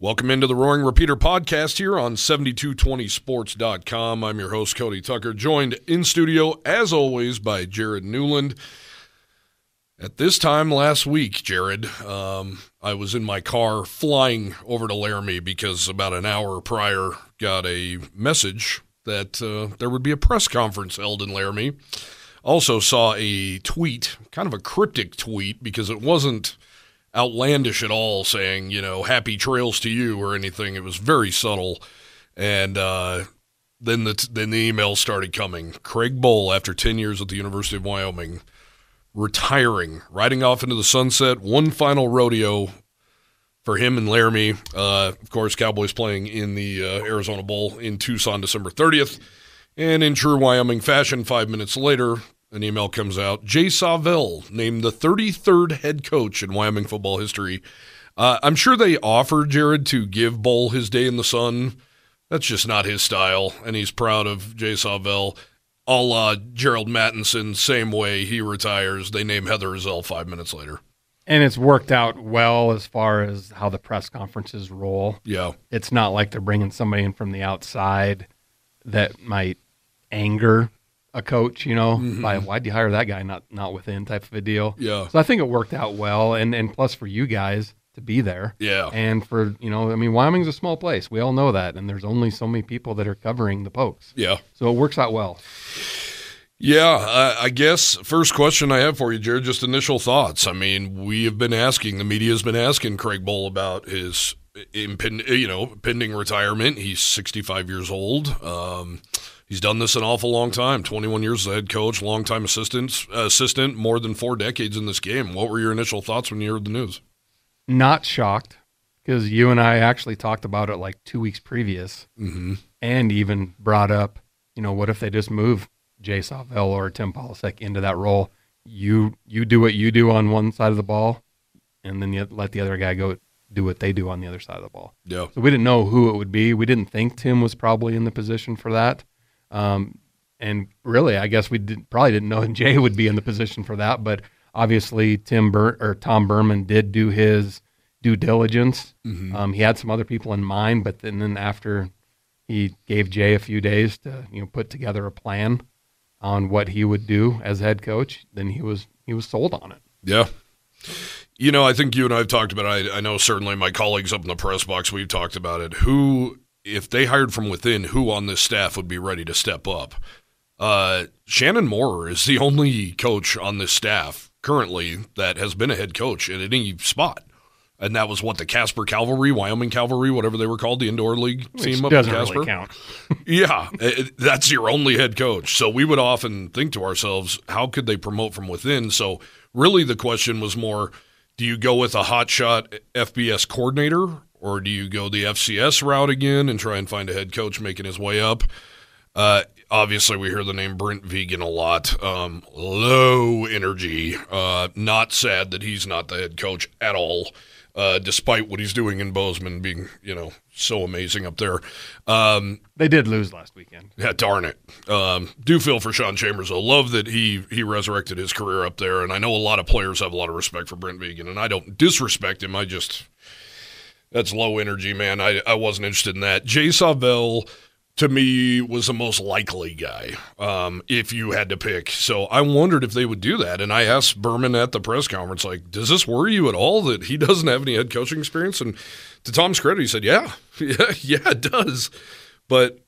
Welcome into the Roaring Repeater podcast here on 7220sports.com. I'm your host, Cody Tucker, joined in studio, as always, by Jared Newland. At this time last week, Jared, um, I was in my car flying over to Laramie because about an hour prior got a message that uh, there would be a press conference held in Laramie. Also saw a tweet, kind of a cryptic tweet, because it wasn't outlandish at all saying, you know, happy trails to you or anything. It was very subtle. And uh, then the, then the emails started coming. Craig Bohl, after 10 years at the University of Wyoming, retiring, riding off into the sunset, one final rodeo for him and Laramie. Uh, of course, Cowboys playing in the uh, Arizona Bowl in Tucson December 30th. And in true Wyoming fashion, five minutes later, an email comes out. Jay Sawvel named the 33rd head coach in Wyoming football history. Uh, I'm sure they offered Jared to give Bohl his day in the sun. That's just not his style, and he's proud of Jay Sawvel. A la Gerald Mattinson, same way he retires. They name Heather Ezell five minutes later. And it's worked out well as far as how the press conferences roll. Yeah. It's not like they're bringing somebody in from the outside that might anger a coach, you know, mm-hmm. by why'd you hire that guy, not not within type of a deal. Yeah. So I think it worked out well, and and plus for you guys to be there. Yeah. And for you know, I mean, Wyoming's a small place. We all know that, and there's only so many people that are covering the Pokes. Yeah. So it works out well. Yeah, I guess first question I have for you, Jared, just initial thoughts. I mean, we have been asking, the media has been asking Craig Bohl about his impend, you know, pending retirement. He's 65 years old. Um, he's done this an awful long time. 21 years as a head coach longtime assistant assistant more than four decades in this game. What were your initial thoughts when you heard the news? Not shocked because you and i actually talked about it like two weeks previous. Mm-hmm. and even brought up you know what if they just move jay sawvel or tim polasek into that role? You you do what you do on one side of the ball and then you let the other guy go do what they do on the other side of the ball. Yeah. So we didn't know who it would be. We didn't think tim was probably in the position for that um, and really, I guess we did, probably didn't know Jay would be in the position for that, but obviously Tim Bur- or Tom Burman did do his due diligence. Mm-hmm. Um, he had some other people in mind, but then, then after he gave Jay a few days to you know put together a plan on what he would do as head coach, then he was he was sold on it. Yeah. You know, I think you and I have talked about it. I, I know certainly my colleagues up in the press box, we've talked about it. Who if they hired from within, who on this staff would be ready to step up? Uh, Shannon Moore is the only coach on this staff currently that has been a head coach at any spot. And that was what the Casper Cavalry, Wyoming Cavalry, whatever they were called, the indoor league Which team up doesn't in Casper. Really count. yeah, it, that's your only head coach. So we would often think to ourselves, how could they promote from within? So really, the question was more: Do you go with a hotshot FBS coordinator, or do you go the FCS route again and try and find a head coach making his way up? Uh, obviously, we hear the name Brent Vigen a lot. Um, low energy. Uh, not sad that he's not the head coach at all, uh, despite what he's doing in Bozeman being, you know, so amazing up there. Um, they did lose last weekend. Yeah, darn it. Um, do feel for Sean Chambers. I love that he he resurrected his career up there, and I know a lot of players have a lot of respect for Brent Vigen, and I don't disrespect him. I just that's low energy, man. I, I wasn't interested in that. Jay Sawvel, to me, was the most likely guy um, if you had to pick. So I wondered if they would do that. And I asked Burman at the press conference, like, does this worry you at all that he doesn't have any head coaching experience? And to Tom's credit, he said, yeah, yeah, yeah, it does. But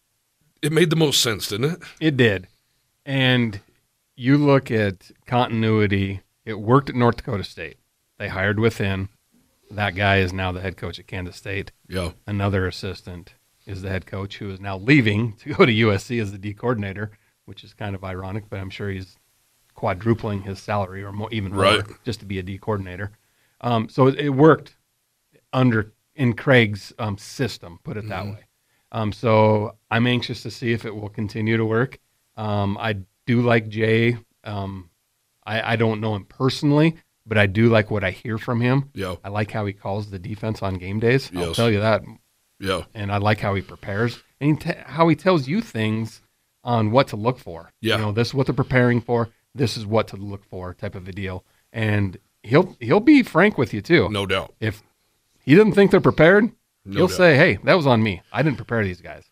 it made the most sense, didn't it? It did. And you look at continuity, it worked at North Dakota State. They hired within. That guy is now the head coach at Kansas State. Yeah. Another assistant is the head coach who is now leaving to go to USC as the D coordinator, which is kind of ironic, but I'm sure he's quadrupling his salary or more, even more right. just to be a D coordinator. Um, so it, it, worked under in Craig's um, system, put it mm-hmm. that way. Um, so I'm anxious to see if it will continue to work. Um, I do like Jay. Um, I, I, don't know him personally, but I do like what I hear from him. Yeah. I like how he calls the defense on game days. Yes. I'll tell you that. Yeah. And I like how he prepares and he t- how he tells you things on what to look for. Yeah. You know, this is what they're preparing for. This is what to look for, type of a deal. And he'll he'll be frank with you too. No doubt. If he doesn't think they're prepared, No he'll doubt. say, "Hey, that was on me. I didn't prepare these guys."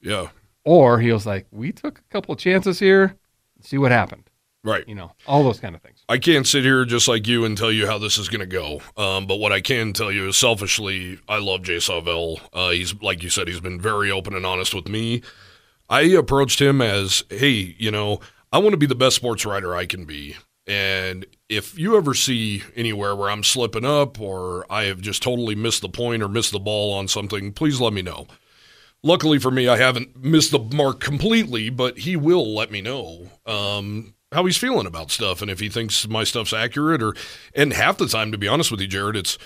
yeah, Or he was like, "We took a couple of chances here. See what happened." right. You know, all those kind of things. I can't sit here just like you and tell you how this is going to go. Um, but what I can tell you is selfishly, I love Jay Sawvel. Uh, he's, like you said, he's been very open and honest with me. I approached him as, hey, you know, I want to be the best sports writer I can be. And if you ever see anywhere where I'm slipping up or I have just totally missed the point or missed the ball on something, please let me know. Luckily for me, I haven't missed the mark completely, but he will let me know um, how he's feeling about stuff and if he thinks my stuff's accurate. Or and half the time, to be honest with you, Jared, it's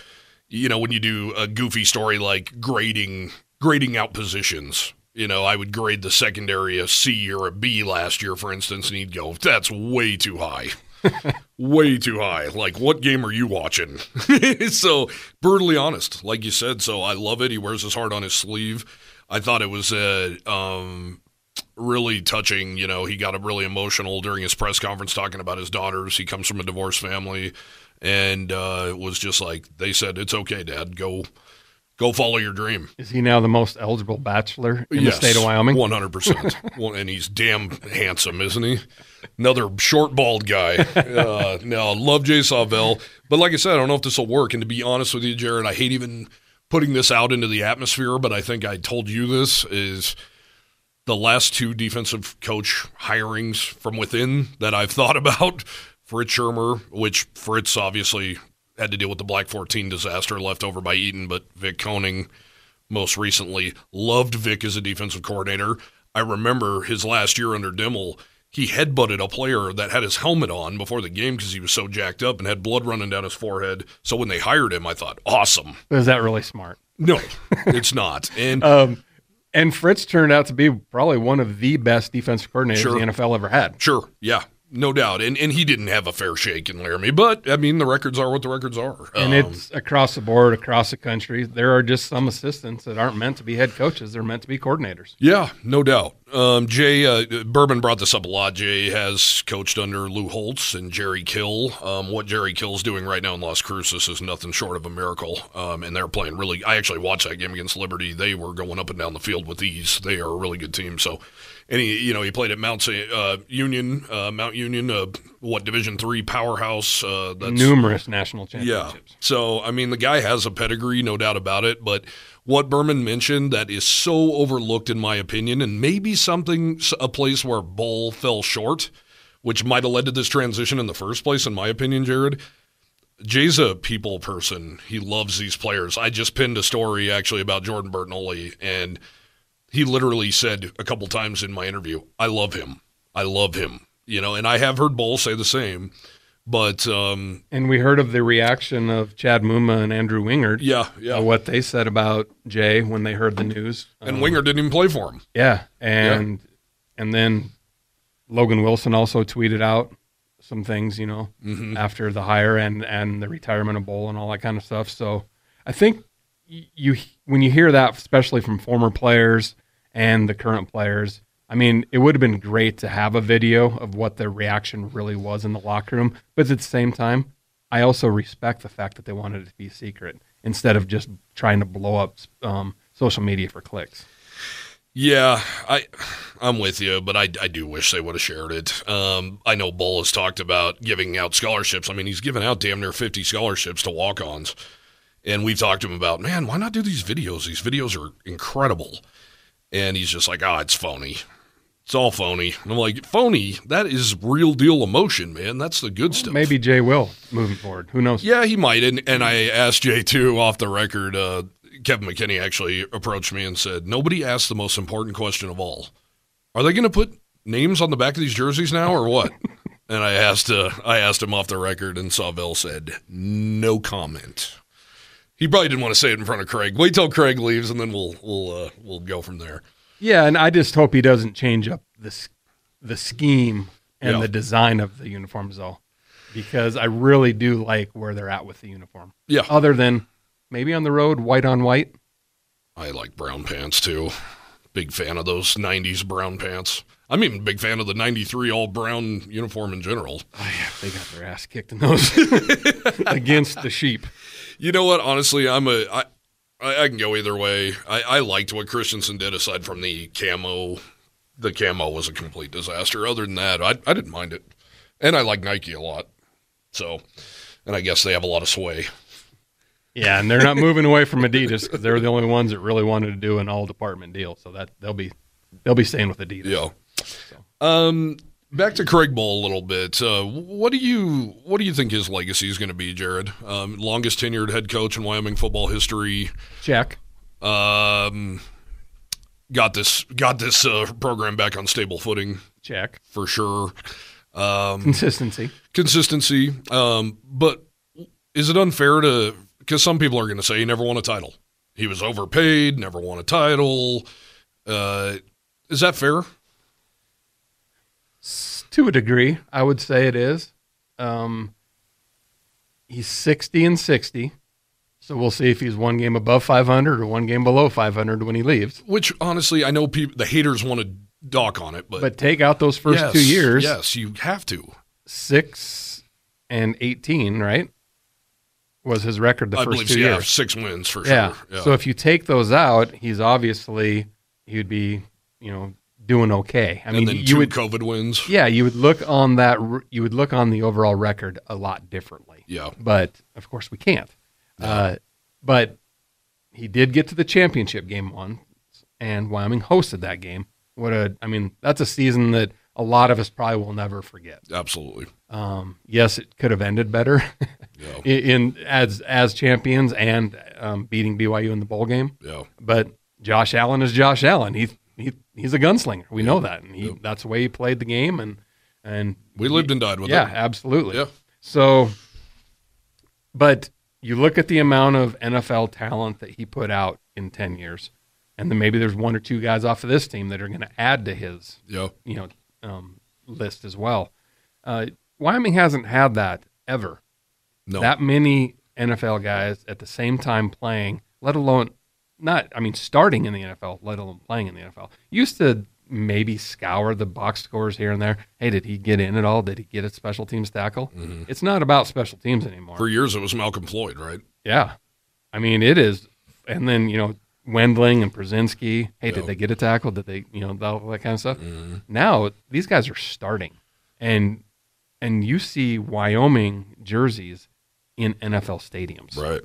you know when you do a goofy story like grading grading out positions. You know, I would grade the secondary a C or a B last year, for instance, and he'd go, "That's way too high." way too high. Like, what game are you watching? so, brutally honest, like you said. So, I love it. He wears his heart on his sleeve. I thought it was a um, really touching. You know, he got really emotional during his press conference talking about his daughters. He comes from a divorced family, and uh, it was just like they said, "It's okay, Dad. Go, go follow your dream." Is he now the most eligible bachelor in the state of Wyoming? One hundred percent. And he's damn handsome, isn't he? Another short, bald guy. Uh, no, love Jay Sawvel. But like I said, I don't know if this will work. And to be honest with you, Jared, I hate even putting this out into the atmosphere, but I think I told you this is the last two defensive coach hirings from within that I've thought about. Fritz Shurmur, which Fritz obviously had to deal with the Black 14 disaster left over by Eaton, but Vic Koenning most recently loved Vic as a defensive coordinator. I remember his last year under Dimel, he headbutted a player that had his helmet on before the game because he was so jacked up and had blood running down his forehead. So when they hired him, I thought, awesome. Is that really smart? No, it's not. And Um, and Fritz turned out to be probably one of the best defensive coordinators Sure. the NFL ever had. Sure, yeah, no doubt. And and he didn't have a fair shake in Laramie, but I mean the records are what the records are. And Um, it's across the board, across the country. There are just some assistants that aren't meant to be head coaches; they're meant to be coordinators. yeah, no doubt. Um, Jay uh, Burman brought this up a lot. Jay has coached under Lou Holtz and Jerry Kill. Um, what Jerry Kill's doing right now in Las Cruces is nothing short of a miracle. Um, and they're playing really. I actually watched that game against Liberty. They were going up and down the field with ease. They are a really good team. So. And he, you know, he played at Mount uh, Union, uh, Mount Union, uh, what Division three powerhouse. Uh, that's Numerous national championships. Yeah. So, I mean, the guy has a pedigree, no doubt about it. But what Burman mentioned that is so overlooked, in my opinion, and maybe something, a place where Bohl fell short, which might have led to this transition in the first place, in my opinion, Jared. Jay's a people person. He loves these players. I just pinned a story actually about Jordan Bertinoli, and he literally said a couple times in my interview, I love him. I love him. You know, and I have heard Bohl say the same. But um, And we heard of the reaction of Chad Muma and Andrew Wingard. yeah, yeah. uh, what they said about Jay when they heard the news. And Um, Wingard didn't even play for him. Yeah, and and then Logan Wilson also tweeted out some things, you know, Mm-hmm. after the hire and and the retirement of Bohl and all that kind of stuff. So I think you when you hear that, especially from former players and the current players, I mean, it would have been great to have a video of what their reaction really was in the locker room. But at the same time, I also respect the fact that they wanted it to be secret instead of just trying to blow up um, social media for clicks. Yeah, I, I'm with you, but I, I do wish they would have shared it. Um, I know Bohl has talked about giving out scholarships. I mean, he's given out damn near 50 scholarships to walk-ons, and we've talked to him about, man, why not do these videos? These videos are incredible, and he's just like, ah, it's phony. It's all phony. And I'm like, phony? That is real deal emotion, man. That's the good stuff. Maybe Jay will moving forward. Who knows? Yeah, he might. And, and I asked Jay too off the record. Uh, Kevin McKinney actually approached me and said, Nobody asked the most important question of all. Are they going to put names on the back of these jerseys now or what? and I asked uh, I asked him off the record, and Sawvel said, No comment. He probably didn't want to say it in front of Craig. Wait till Craig leaves, and then we'll we'll uh, we'll go from there. Yeah, and I just hope he doesn't change up the the scheme and Yeah. the design of the uniforms though, because I really do like where they're at with the uniform. Yeah, Other than maybe on the road, white on white. I like brown pants too. Big fan of those '90s brown pants. I'm even a big fan of the '93 all brown uniform in general. Oh yeah, they got their ass kicked in those against the sheep. You know what? Honestly, I'm a I, I, I can go either way. I, I liked what Christensen did aside from the camo. The camo was a complete disaster. Other than that, I, I didn't mind it. And I like Nike a lot. So, and I guess they have a lot of sway. Yeah, and they're not moving away from Adidas because they're the only ones that really wanted to do an all department deal. So that they'll be they'll be staying with Adidas. Yeah. Um, back to Craig Bohl a little bit. Uh, what do you what do you think his legacy is going to be, Jared? Um, longest tenured head coach in Wyoming football history. Check. Um, got this got this uh, program back on stable footing. Check for sure. Um, consistency, consistency. Um, but is it unfair to because some people are going to say he never won a title. He was overpaid, never won a title. Uh, is that fair? To a degree, I would say it is. Um, he's 60 and 60. So we'll see if he's one game above 500 or one game below 500 when he leaves. Which, honestly, I know people, the haters want to dock on it, but but take out those first yes, two years. Yes, you have to. Six and 18, right? was his record the I first believe, two yeah, years. six wins for Yeah. sure. Yeah. So if you take those out, he's obviously he would be you know doing okay. I and mean, then you two would COVID wins. yeah you would look on that you would look on the overall record a lot differently. Yeah. But of course we can't. Uh, but he did get to the championship game once, and Wyoming hosted that game. What a I mean that's a season that a lot of us probably will never forget. Absolutely. Um, yes, it could have ended better Yeah. in, in as as champions and um, beating BYU in the bowl game. Yeah. But Josh Allen is Josh Allen. He, he he's a gunslinger. We know that, and he that's the way he played the game. And and We lived and died with yeah, it. absolutely. Yeah. So, but you look at the amount of NFL talent that he put out in ten years, and then maybe there's one or two guys off of this team that are going to add to his Yeah. you know um, list as well. Uh, Wyoming hasn't had that ever. No. That many NFL guys at the same time playing, let alone not. I mean, starting in the NFL, let alone playing in the NFL. Used to maybe scour the box scores here and there. Hey, did he get in at all? Did he get a special teams tackle? Mm-hmm. It's not about special teams anymore. for years, it was Malcolm Floyd, right? Yeah. I mean, it is. And then, you know, Wendling and Brzezinski. Hey, Yeah. did they get a tackle? Did they, you know, all that kind of stuff? Mm-hmm. Now, these guys are starting. And and you see Wyoming jerseys in NFL stadiums. Right.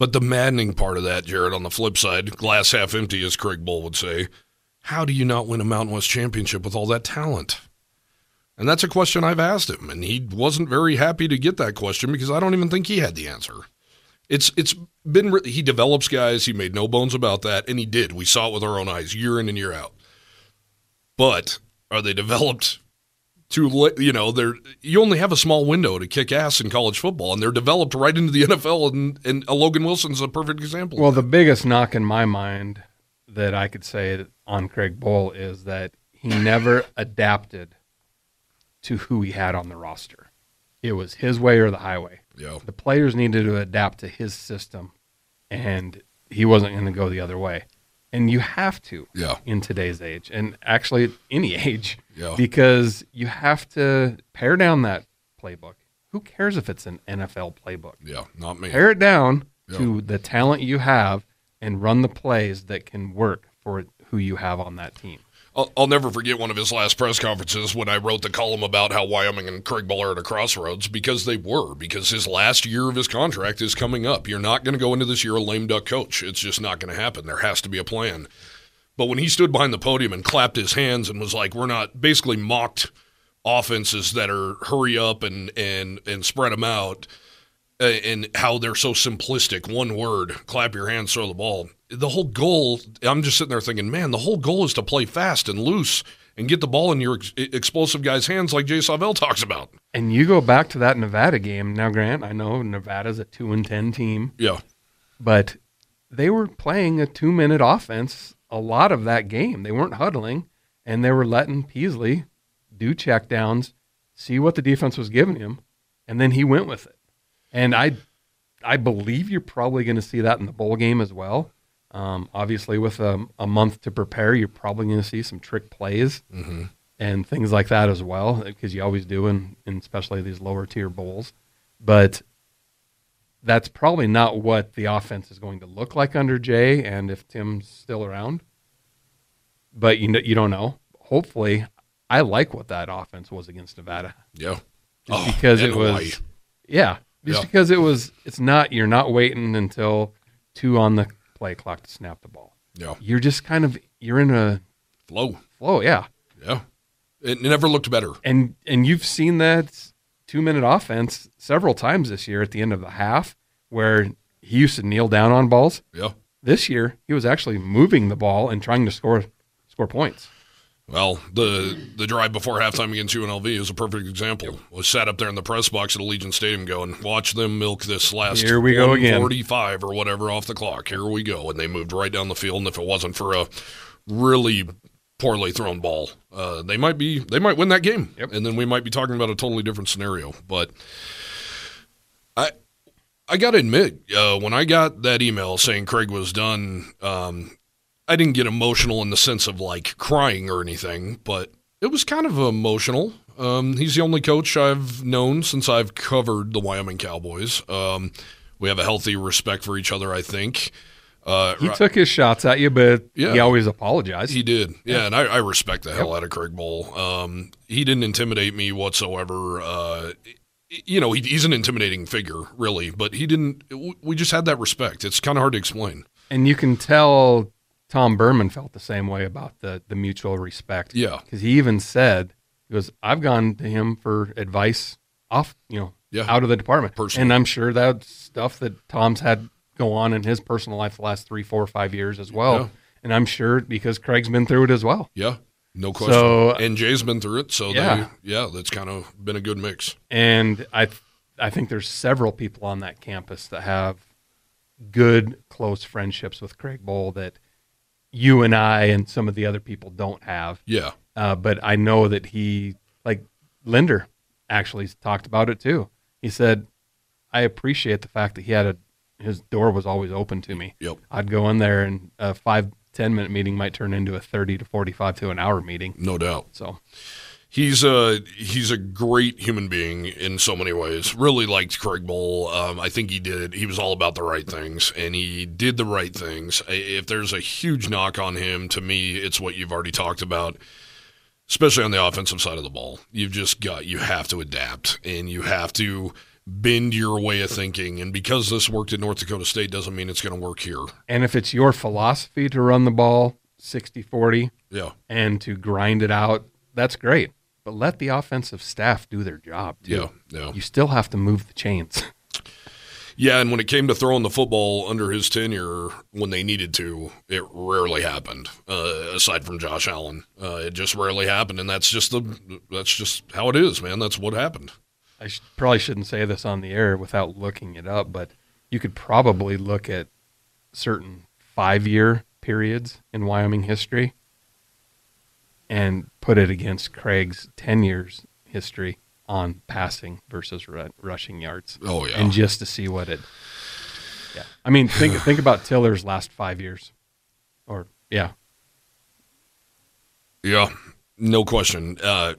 But the maddening part of that, Jared, on the flip side, glass half empty, as Craig Bohl would say, how do you not win a Mountain West championship with all that talent? And that's a question I've asked him, and he wasn't very happy to get that question because I don't even think he had the answer. It's it's been he develops guys. He made no bones about that, and he did. We saw it with our own eyes, year in and year out. But are they developed late? You know, they're you only have a small window to kick ass in college football, and they're developed right into the NFL. And and Logan Wilson's a perfect example. Well, the biggest knock in my mind that I could say on Craig Bohl is that he never adapted to who he had on the roster. It was his way or the highway. yeah, The players needed to adapt to his system, and he wasn't going to go the other way. And you have to yeah, in today's age, and actually any age, yeah, because you have to pare down that playbook. Who cares if it's an NFL playbook? yeah. Not me. Pare it down Yeah. to the talent you have and run the plays that can work for who you have on that team. I'll, never forget one of his last press conferences when I wrote the column about how Wyoming and Craig Bohl are at a crossroads because they were, because his last year of his contract is coming up. You're not going to go into this year a lame duck coach. It's just not going to happen. There has to be a plan. But when he stood behind the podium and clapped his hands and was like, we're not basically mocked offenses that are hurry up and, and, and spread them out and how they're so simplistic. One word, clap your hands, throw the ball. The whole goal, I'm just sitting there thinking, man, the whole goal is to play fast and loose and get the ball in your ex- explosive guy's hands, like Jay Sawvel talks about. And you go back to that Nevada game. Now, Grant, I know Nevada's a 2 and 10 team, Yeah, but they were playing a two minute offense a lot of that game. They weren't huddling, and they were letting Peasley do checkdowns, see what the defense was giving him, and then he went with it. And I, I believe you're probably going to see that in the bowl game as well. Um, obviously, with a, a month to prepare, you're probably going to see some trick plays hmm and things like that as well, because you always do in, in especially these lower tier bowls. But that's probably not what the offense is going to look like under Jay and if Tim's still around. But you know, you don't know. Hopefully, I like what that offense was against Nevada. Yeah. Just Oh, because it was Hawaii. yeah, just Yeah. because it was it's not you're not waiting until 2 on the play clock to snap the ball. Yeah. You're just kind of you're in a Flow. flow, yeah. Yeah. It never looked better. And and you've seen that 2-minute offense several times this year at the end of the half where he used to kneel down on balls. Yeah. This year, he was actually moving the ball and trying to score score points. Well, the the drive before halftime against UNLV is a perfect example. Was sat up there in the press box at Allegiant Stadium going, watch them milk this last Here we go again. 45 or whatever off the clock. Here we go. And they moved right down the field. And if it wasn't for a really poorly thrown ball, uh, they might be they might win that game. Yep. And then we might be talking about a totally different scenario. But I I got to admit, uh, when I got that email saying Craig was done, um, I didn't get emotional in the sense of like crying or anything, but it was kind of emotional. Um, he's the only coach I've known since I've covered the Wyoming Cowboys. Um, we have a healthy respect for each other, I think. Uh, He took his shots at you, but Yeah. he always apologized. he did, yeah, and I, I respect the hell out of Craig Bohl. Um, he didn't intimidate me whatsoever. Uh, you know, he, he's an intimidating figure, really, but he didn't. We just had that respect. It's kind of hard to explain. and you can tell Tom Burman felt the same way about the the mutual respect. Yeah, because he even said he goes, "I've gone to him for advice off, you know, Yeah. out of the department." Personally. And I'm sure that stuff that Tom's had go on in his personal life the last three, four, five years as well. Yeah. And I'm sure because Craig's been through it as well. yeah, no question. So- and Jay's been through it, so Yeah. they, yeah, that's kind of been a good mix. And I, I think there's several people on that campus that have good, close friendships with Craig Bohl that you and I and some of the other people don't have. Yeah, Uh, but I know that he, like Linder, actually talked about it too. He said, "I appreciate the fact that he had a his door was always open to me. yep, I'd go in there, and a five ten minute meeting might turn into a thirty to forty five to an hour meeting. no doubt. So He's a he's a great human being in so many ways. Really liked Craig Bohl. Um, I think he did. He was all about the right things, and he did the right things. If there's a huge knock on him, to me, it's what you've already talked about, especially on the offensive side of the ball. You've just got you have to adapt, and you have to bend your way of thinking. And because this worked at North Dakota State, doesn't mean it's going to work here. And if it's your philosophy to run the ball 60 40 Yeah, and to grind it out, that's great. But let the offensive staff do their job too. yeah, yeah. You still have to move the chains. Yeah, and when it came to throwing the football under his tenure when they needed to, it rarely happened. Uh, aside from Josh Allen, uh, it just rarely happened, and that's just the that's just how it is, man. That's what happened. I sh- probably shouldn't say this on the air without looking it up, but you could probably look at certain five year periods in Wyoming history and put it against Craig's 10 years history on passing versus ru- rushing yards. Oh yeah, And just to see what it. Yeah. I mean, think, think about Tiller's last five years. Or, yeah. yeah, no question. Uh,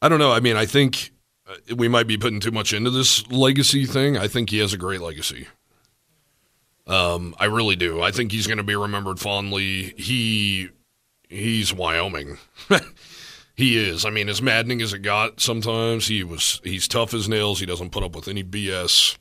I don't know. I mean, I think uh, we might be putting too much into this legacy thing. I think he has a great legacy. Um, I really do. I think he's going to be remembered fondly. He he's Wyoming. he is. I mean, as maddening as it got sometimes, he was he's tough as nails. He doesn't put up with any BS,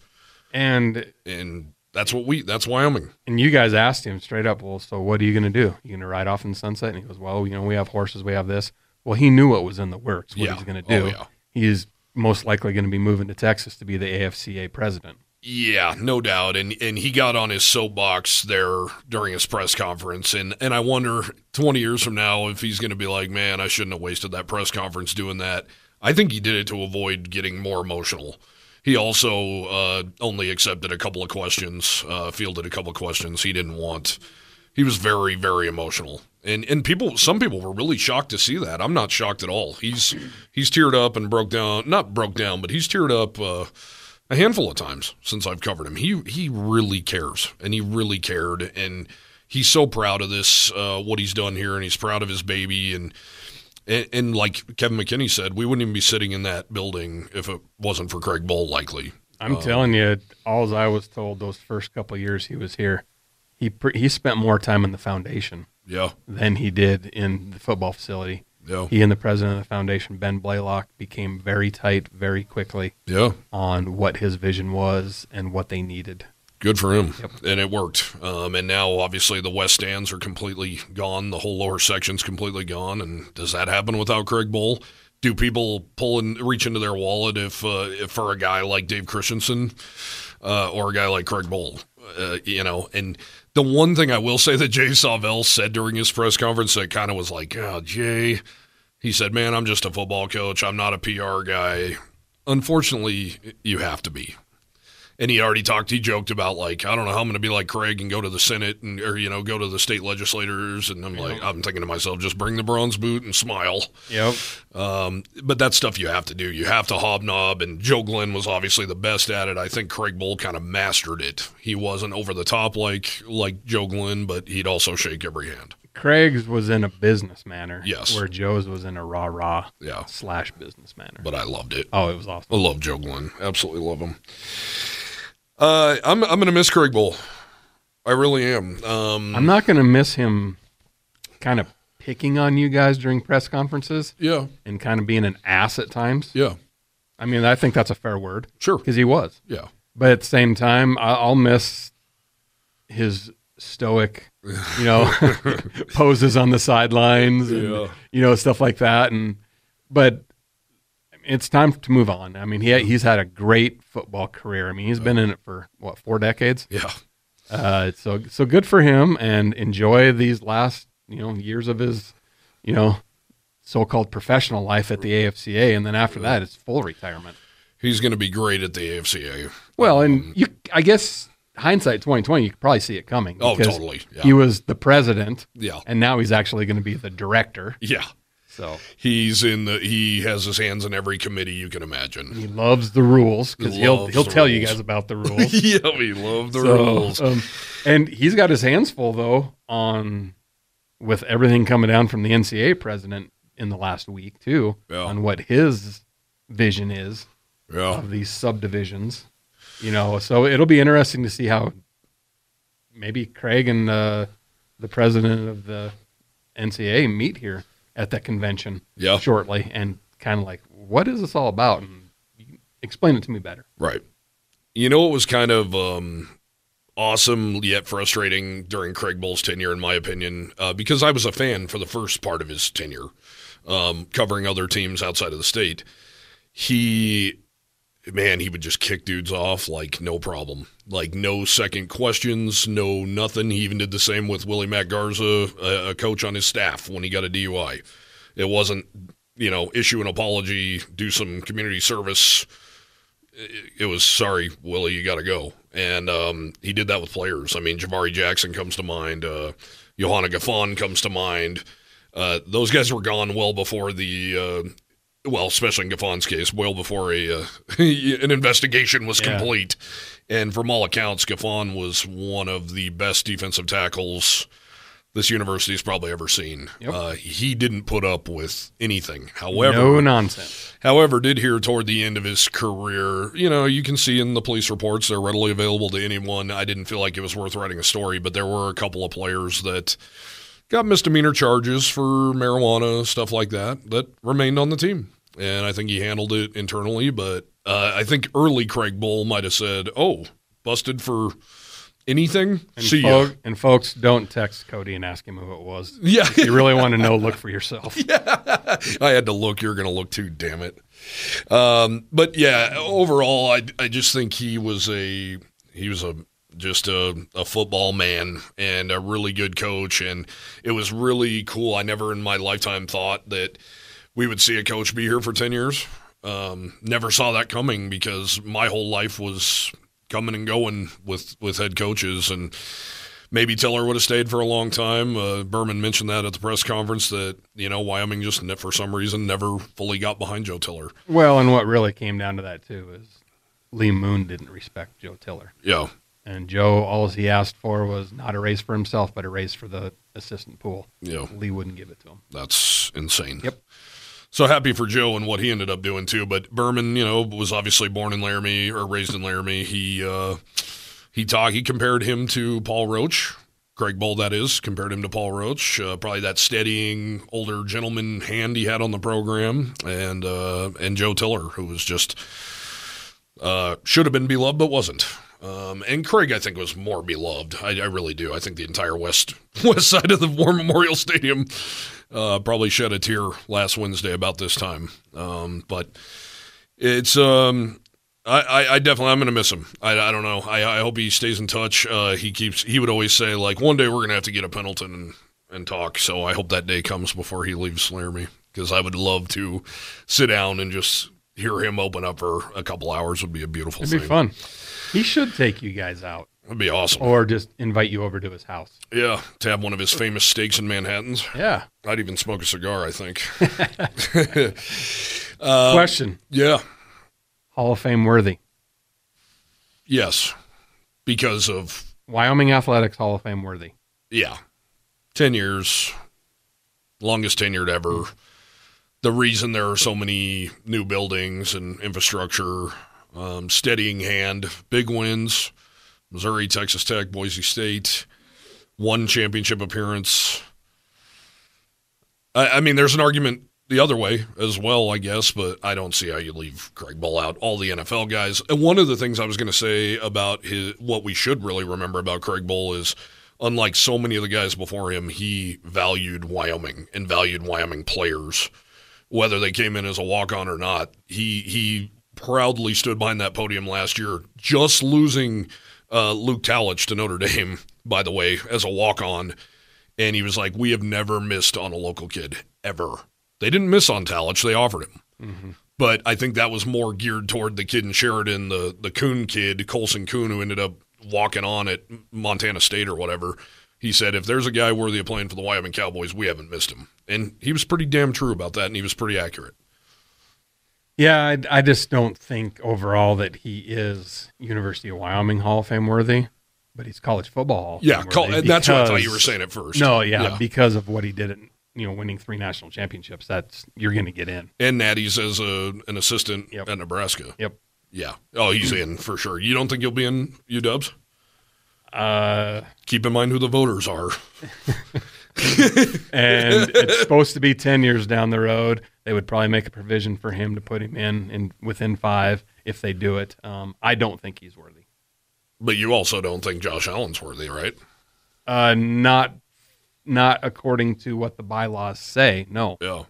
And and that's what we that's Wyoming. And you guys asked him straight up, well, so what are you going to do? You going to ride off in the sunset? And he goes, well, you know, we have horses, we have this. Well, he knew what was in the works, what Yeah. he's going to do. Oh, yeah. He is most likely going to be moving to Texas to be the AFCA president. Yeah, no doubt. And and he got on his soapbox there during his press conference and and I wonder 20 years from now if he's going to be like, "Man, I shouldn't have wasted that press conference doing that." I think he did it to avoid getting more emotional. He also uh, only accepted a couple of questions, uh, fielded a couple of questions he didn't want. He was very, very emotional, and and people, some people were really shocked to see that. I'm not shocked at all. He's he's teared up and broke down, not broke down, but he's teared up uh, a handful of times since I've covered him. He he really cares, and he really cared, and he's so proud of this, uh, what he's done here, and he's proud of his baby, and, and and like Kevin McKinney said, we wouldn't even be sitting in that building if it wasn't for Craig Bohl, likely. I'm Um, telling you, all as I was told those first couple years he was here, he pr- he spent more time in the foundation Yeah, than he did in the football facility. Yeah, He and the president of the foundation, Ben Blalock, became very tight very quickly yeah. on what his vision was and what they needed. Good for him, Yep. and it worked. Um, and now, obviously, the west stands are completely gone. The whole lower section's completely gone. And does that happen without Craig Bohl? Do people pull and reach into their wallet if, uh, if for a guy like Dave Christensen uh, or a guy like Craig Bohl? Uh, you know, and the one thing I will say that Jay Sawvel said during his press conference that kind of was like, "Oh, Jay," he said, "Man, I'm just a football coach. I'm not a PR guy." Unfortunately, you have to be and he already talked. He joked about like, I don't know how I'm going to be like Craig and go to the Senate and or you know go to the state legislators. And I'm like, I'm thinking to myself, just bring the bronze boot and smile. Yep. Um, but that's stuff you have to do. You have to hobnob. And Joe Glenn was obviously the best at it. I think Craig Bohl kind of mastered it. He wasn't over the top like like Joe Glenn, but he'd also shake every hand. Craig's was in a business manner. Yes. Where Joe's was in a rah rah Yeah, slash business manner. but I loved it. oh, it was awesome. I love Joe Glenn. Absolutely love him. Uh, I'm I'm gonna miss Craig Bohl. I really am. Um, I'm not going to miss him kind of picking on you guys during press conferences yeah, and kind of being an ass at times. yeah, I mean, I think that's a fair word sure, because he was. yeah, But at the same time, I'll miss his stoic, you know, poses on the sidelines and Yeah. you know stuff like that. And but it's time to move on. I mean, he he's had a great football career. I mean, he's been in it for what four decades. yeah, Uh, so so good for him, and enjoy these last you know years of his you know so-called professional life at the AFCA, and then after that, it's full retirement. He's going to be great at the AFCA. Well, and you, I guess hindsight twenty twenty, you could probably see it coming. Oh, totally. Yeah. He was the president, Yeah, and now he's actually going to be the director. yeah. So He's in the. He has his hands in every committee you can imagine. he loves the rules because He he'll he'll the tell you guys about the rules. yeah, we love the So, rules. um, and he's got his hands full though on with everything coming down from the NCAA president in the last week too Yeah. on what his vision is Yeah, of these subdivisions. You know, so it'll be interesting to see how maybe Craig and uh, the president of the NCAA meet here at that convention yeah, shortly and kind of like what is this all about and explain it to me better. right. You know what was kind of um, awesome yet frustrating during Craig Bohl's tenure, in my opinion, uh, because I was a fan for the first part of his tenure, um, covering other teams outside of the state. He man, he would just kick dudes off like no problem. Like no second questions, no nothing. He even did the same with Willie Mack Garza, a, a coach on his staff, when he got a DUI. It wasn't, you know, issue an apology, do some community service. It, was sorry, Willie, you got to go. And um, he did that with players. I mean, Javari Jackson comes to mind. Uh, Youhanna Ghaifan comes to mind. Uh, those guys were gone well before the uh, well, especially in Ghaifan's case, well before a uh, an investigation was Yeah. complete. And from all accounts, Gaffon was one of the best defensive tackles this university's probably ever seen. Yep. Uh, he didn't put up with anything. However, no nonsense. However, did hear toward the end of his career, you know, you can see in the police reports they're readily available to anyone. I didn't feel like it was worth writing a story, but there were a couple of players that got misdemeanor charges for marijuana, stuff like that, that remained on the team. And I think he handled it internally, but uh, I think early Craig Bohl might have said, oh, busted for anything? And, See ya. and folks, don't text Cody and ask him who it was. Yeah. If you really want to know, look for yourself. Yeah, I had to look. You're going to look too. Damn it. Um, but yeah, overall, I I just think he was a he was a just a, a football man and a really good coach, and it was really cool. I never in my lifetime thought that we would see a coach be here for ten years. Um, never saw that coming because my whole life was coming and going with with head coaches and maybe Tiller would have stayed for a long time. Uh, Burman mentioned that at the press conference that you know Wyoming just for some reason never fully got behind Joe Tiller. Well, and what really came down to that too is Lee Moon didn't respect Joe Tiller, Yeah, and Joe all he asked for was not a race for himself, but a race for the assistant pool. yeah, Lee wouldn't give it to him. that's insane. Yep. So happy for Joe and what he ended up doing too. But Burman, you know, was obviously born in Laramie or raised in Laramie. He uh, he talked. He compared him to Paul Roach, Craig Bohl, that is, compared him to Paul Roach. Uh, probably that steadying older gentleman hand he had on the program, and uh, and Joe Tiller, who was just uh, should have been beloved but wasn't. Um, and Craig, I think, was more beloved. I, I, really do. I think the entire west west side of the War Memorial Stadium uh, probably shed a tear last Wednesday about this time. Um, but it's um, I, I, definitely I'm gonna miss him. I, I don't know. I, I hope he stays in touch. Uh, he keeps he would always say like one day we're gonna have to get a Pendleton and, and talk. So I hope that day comes before he leaves Laramie because I would love to sit down and just hear him open up for a couple hours. Would be a beautiful. It'd thing. be fun. He should take you guys out. That'd be awesome. Or just invite you over to his house. Yeah, to have one of his famous steaks in Manhattan's. Yeah. I'd even smoke a cigar, I think. uh, Question. Yeah. Hall of Fame worthy. Yes, because of Wyoming Athletics Hall of Fame worthy. Yeah, ten years, longest tenured ever. The reason there are so many new buildings and infrastructure, um, steadying hand, big wins, Missouri, Texas Tech, Boise State, one championship appearance. I, I mean, there's an argument the other way as well, I guess, but I don't see how you leave Craig Bohl out. All the NFL guys. And one of the things I was going to say about his what we should really remember about Craig Bohl is unlike so many of the guys before him, he valued Wyoming and valued Wyoming players, whether they came in as a walk on or not. He he proudly stood behind that podium last year, just losing uh, Luke Talich to Notre Dame, by the way, as a walk on. And he was like, We have never missed on a local kid, ever they didn't miss on Talich; they offered him. Mm-hmm. But I think that was more geared toward the kid in Sheridan, the the Kuhn kid, Colson Coon, who ended up walking on at Montana State or whatever. He said, if there's a guy worthy of playing for the Wyoming Cowboys, we haven't missed him. And he was pretty damn true about that, and he was pretty accurate. Yeah, I, I just don't think overall that he is University of Wyoming Hall of Fame worthy, but he's college football Hall. Yeah, call, and that's what I thought you were saying at first. No, yeah, yeah. because of what he did at you know winning three national championships, that's you're going to get in. And Natty's as a, an assistant yep. at Nebraska. Yep. Yeah. Oh, he's in for sure. You don't think he'll be in UWs? Uh, Keep in mind who the voters are. and it's supposed to be ten years down the road. They would probably make a provision for him to put him in in within five if they do it. Um, I don't think he's worthy. But you also don't think Josh Allen's worthy, right? Uh, not not according to what the bylaws say. No. Yeah.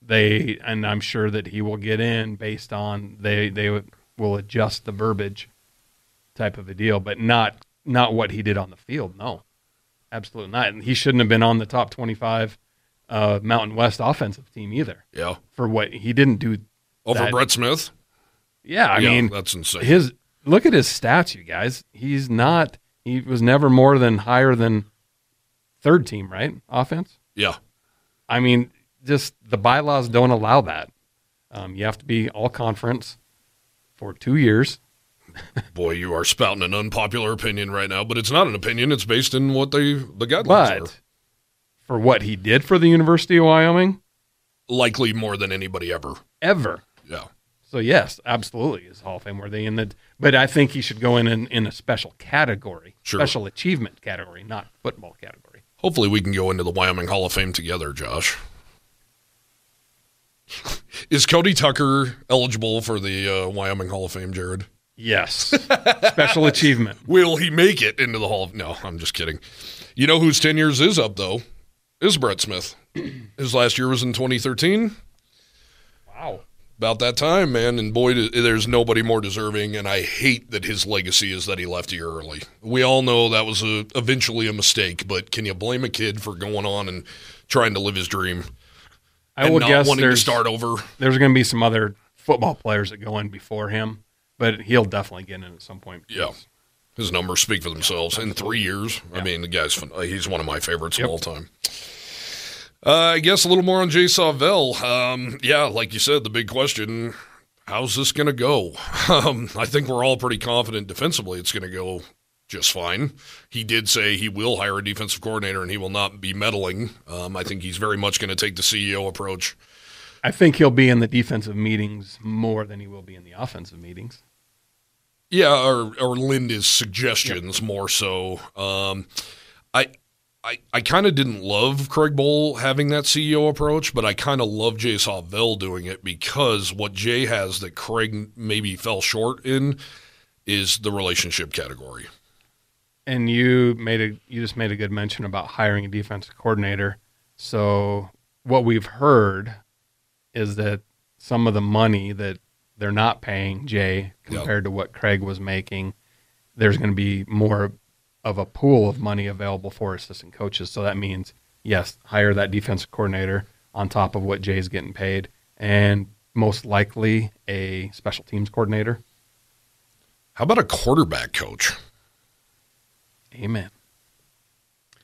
They and I'm sure that he will get in based on they they will adjust the verbiage type of a deal, but not not what he did on the field. No. Absolutely not. And he shouldn't have been on the top 25 uh, Mountain West offensive team either. Yeah. For what he didn't do over that. Brett Smith. Yeah, I yeah, mean that's insane. His look at his stats, you guys. He's not. He was never more than higher than third team, right? Offense. Yeah. I mean, just the bylaws don't allow that. Um, you have to be all conference for two years. Boy, you are spouting an unpopular opinion right now, but it's not an opinion. It's based in what they the guidelines but are. For what he did for the University of Wyoming, likely more than anybody ever. Ever. Yeah. So yes, absolutely is Hall of Fame worthy. In the, but I think he should go in in, in a special category, sure. special achievement category, not football category. Hopefully, we can go into the Wyoming Hall of Fame together, Josh. Is Cody Tucker eligible for the uh, Wyoming Hall of Fame, Jared? Yes. Special achievement. Will he make it into the Hall of No, I'm just kidding. You know whose 10 years is up, though? Is Brett Smith. His last year was in 2013. Wow about that time, man. And boy, there's nobody more deserving. And I hate that his legacy is that he left here early. We all know that was a, eventually a mistake, but can you blame a kid for going on and trying to live his dream? I will guess wanting to start over. There's going to be some other football players that go in before him, but he'll definitely get in at some point. Yeah. His numbers speak for themselves. In three years, yeah. I mean, the guy's he's one of my favorites yep. of all time. Uh, I guess a little more on Jay Sawvel. Um, yeah, like you said, the big question: How's this going to go? Um, I think we're all pretty confident defensively it's going to go just fine. He did say he will hire a defensive coordinator and he will not be meddling. Um, I think he's very much going to take the CEO approach. I think he'll be in the defensive meetings more than he will be in the offensive meetings. Yeah, or or Linda's suggestions more so. Um, I I, I kind of didn't love Craig Bohl having that CEO approach, but I kind of love Jay Sawvel doing it because what Jay has that Craig maybe fell short in is the relationship category. And you made a you just made a good mention about hiring a defensive coordinator. So what we've heard is that some of the money that they're not paying Jay compared yep. to what Craig was making, there's going to be more of a pool of money available for assistant coaches. So that means yes, hire that defensive coordinator on top of what Jay's getting paid, and most likely a special teams coordinator. How about a quarterback coach? Amen.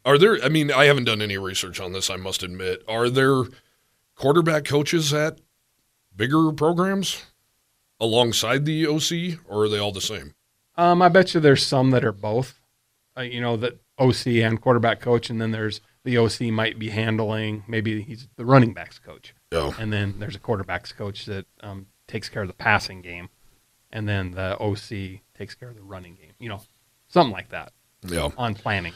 Are there? I mean, I haven't done any research on this. I must admit. Are there quarterback coaches at bigger programs alongside the OC, or are they all the same? Um, I bet you there's some that are both. Uh, you know, that OC and quarterback coach, and then there's the OC might be handling maybe he's the running backs coach, oh. and then there's a quarterbacks coach that um, takes care of the passing game, and then the OC takes care of the running game. You know, something like that. Yeah. On planning.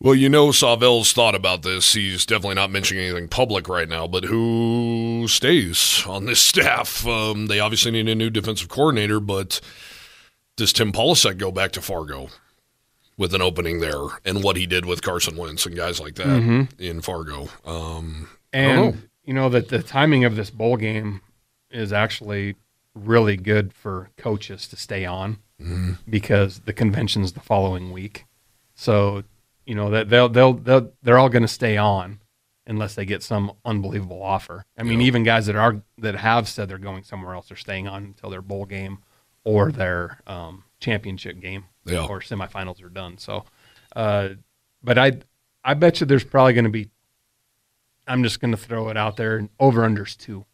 Well, you know, Sawvel's thought about this. He's definitely not mentioning anything public right now, but who stays on this staff? Um, they obviously need a new defensive coordinator, but does Tim Polasek go back to Fargo with an opening there and what he did with Carson Wentz and guys like that mm-hmm. in Fargo? Um, and, know. you know, that the timing of this bowl game is actually really good for coaches to stay on mm-hmm. because the convention's the following week. So you know that they'll they'll, they'll they're all going to stay on unless they get some unbelievable offer. I mean, yeah. even guys that are that have said they're going somewhere else are staying on until their bowl game or their um, championship game yeah. or semifinals are done. So, uh, but I I bet you there's probably going to be. I'm just going to throw it out there. Over unders two,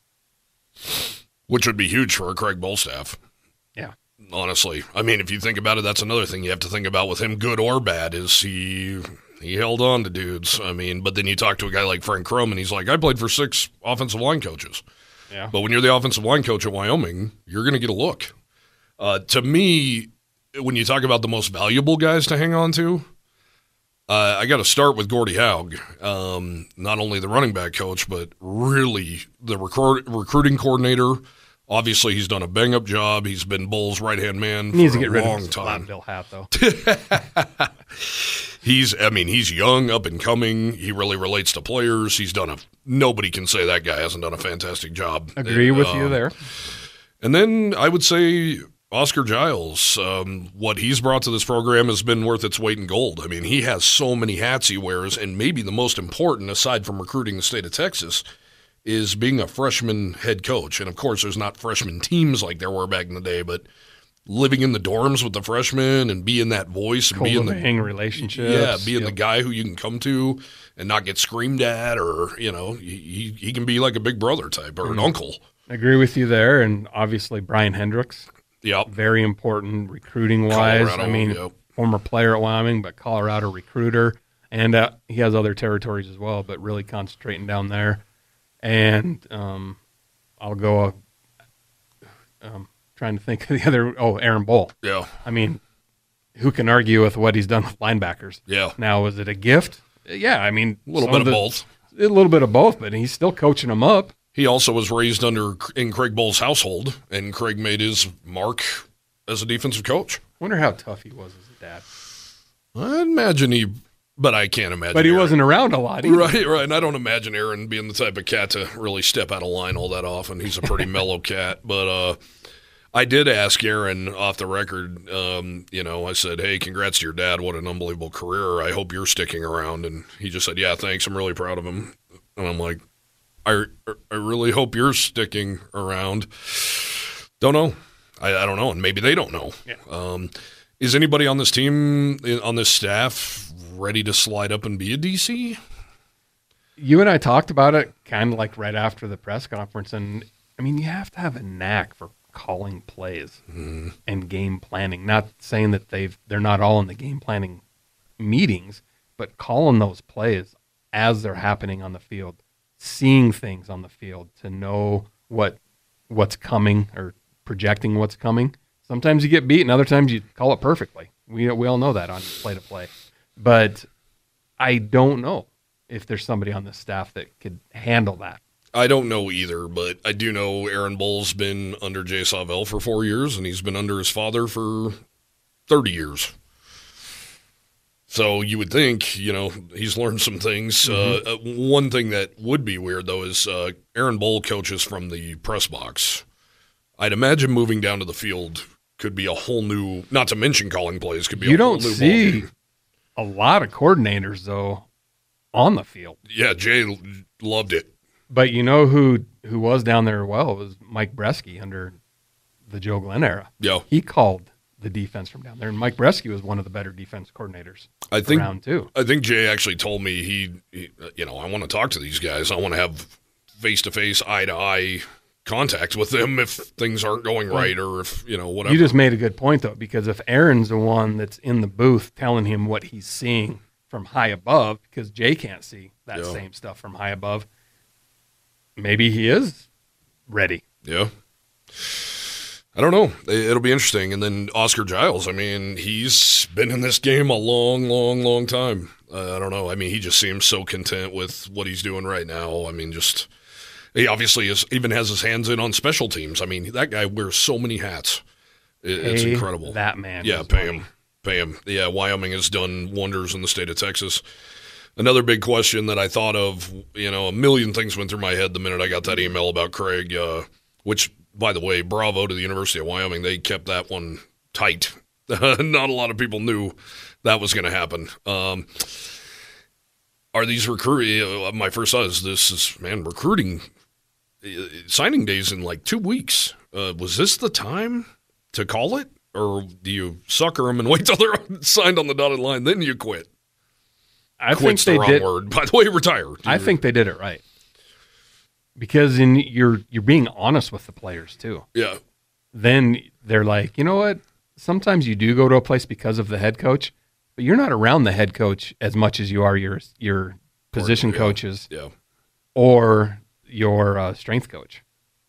which would be huge for a Craig Bohl staff. Yeah, honestly. I mean, if you think about it, that's another thing you have to think about with him, good or bad, is he he held on to dudes. I mean, but then you talk to a guy like Frank Crum, and he's like, I played for six offensive line coaches. Yeah. But when you're the offensive line coach at Wyoming, you're going to get a look. Uh, to me, when you talk about the most valuable guys to hang on to, uh, I got to start with Gordy Haug, um, not only the running back coach, but really the recruit, recruiting coordinator – Obviously, he's done a bang up job. He's been Bohl's right hand man for needs to get a rid long of time. Bill hat though. he's, I mean, he's young, up and coming. He really relates to players. He's done a. Nobody can say that guy hasn't done a fantastic job. Agree with you uh, there. And then I would say Oscar Giles, um, what he's brought to this program has been worth its weight in gold. I mean, he has so many hats he wears, and maybe the most important, aside from recruiting the state of Texas, is being a freshman head coach. And of course, there's not freshman teams like there were back in the day, but living in the dorms with the freshmen and being that voice and being the hang relationship, yeah, being yep. the guy who you can come to and not get screamed at, or you know, he he can be like a big brother type or mm-hmm. an uncle. I agree with you there, and obviously Brian Hendricks, yep, very important recruiting wise. I mean, yep. former player at Wyoming, but Colorado recruiter, and uh, he has other territories as well, but really concentrating down there and um, I'll go. Um, trying to think of the other. Oh, Aaron Bohl. Yeah. I mean, who can argue with what he's done with linebackers? Yeah. Now, is it a gift? Yeah, I mean, a little bit of, the, both. A little bit of both, but he's still coaching them up. He also was raised under in Craig Bohl's household, and Craig made his mark as a defensive coach. Wonder how tough he was as a dad. I imagine he but I can't imagine. But he Aaron. wasn't around a lot. Either. Right, right. And I don't imagine Aaron being the type of cat to really step out of line all that often. He's a pretty mellow cat. But uh, I did ask Aaron off the record. Um, you know, I said, "Hey, congrats to your dad. What an unbelievable career. I hope you're sticking around." And he just said, "Yeah, thanks. I'm really proud of him." And I'm like, "I, I really hope you're sticking around." Don't know. I, I don't know, and maybe they don't know. Yeah. Um, is anybody on this team on this staff ready to slide up and be a DC? You and I talked about it kind of like right after the press conference. And I mean, you have to have a knack for calling plays mm. and game planning. Not saying that they've, they're not all in the game planning meetings, but calling those plays as they're happening on the field seeing things on the field to know what what's coming or projecting what's coming. Sometimes you get beat, and other times you call it perfectly. We we all know that on play to play, but I don't know if there's somebody on the staff that could handle that. I don't know either, but I do know Aaron Bohl's been under Jay Sawvel for four years, and he's been under his father for 30 years. So you would think, you know, he's learned some things. Mm-hmm. Uh, one thing that would be weird, though, is uh, Aaron Bohl coaches from the press box. I'd imagine moving down to the field could be a whole new, not to mention calling plays, could be you don't see a lot of coordinators, though, on the field. Yeah, Jay loved it. But you know who who was down there well was Mike Breske under the Joe Glenn era. Yeah, he called the defense from down there, and Mike Breske was one of the better defense coordinators. I think around too. I think Jay actually told me he, he you know, I want to talk to these guys. I want to have face to face, eye to eye contact with them if things aren't going right or if you know whatever. You just made a good point though, because if Aaron's the one that's in the booth telling him what he's seeing from high above, because Jay can't see that yeah. same stuff from high above, maybe he is ready. Yeah. I don't know. It'll be interesting. And then Oscar Giles, I mean, he's been in this game a long, long, long time. Uh, I don't know. I mean, he just seems so content with what he's doing right now. I mean, just he obviously is, even has his hands in on special teams. I mean, that guy wears so many hats. It, it's incredible. That man. Yeah, pay him. Pay him. Yeah, Wyoming has done wonders in the state of Texas. Another big question that I thought of, you know, a million things went through my head the minute I got that email about Craig, uh, which, by the way, bravo to the University of Wyoming. They kept that one tight. Not a lot of people knew that was going to happen. Um, are these recruiting? Uh, my first thought is this is, man, recruiting signing days in like two weeks. Uh, was this the time to call it? Or do you sucker them and wait till they're signed on the dotted line, then you quit? I think they the did. Word. By the way, retire. I think they did it right because in you're you're being honest with the players too. Yeah. Then they're like, you know what? Sometimes you do go to a place because of the head coach, but you're not around the head coach as much as you are your your position yeah. coaches. Yeah. Or your uh, strength coach.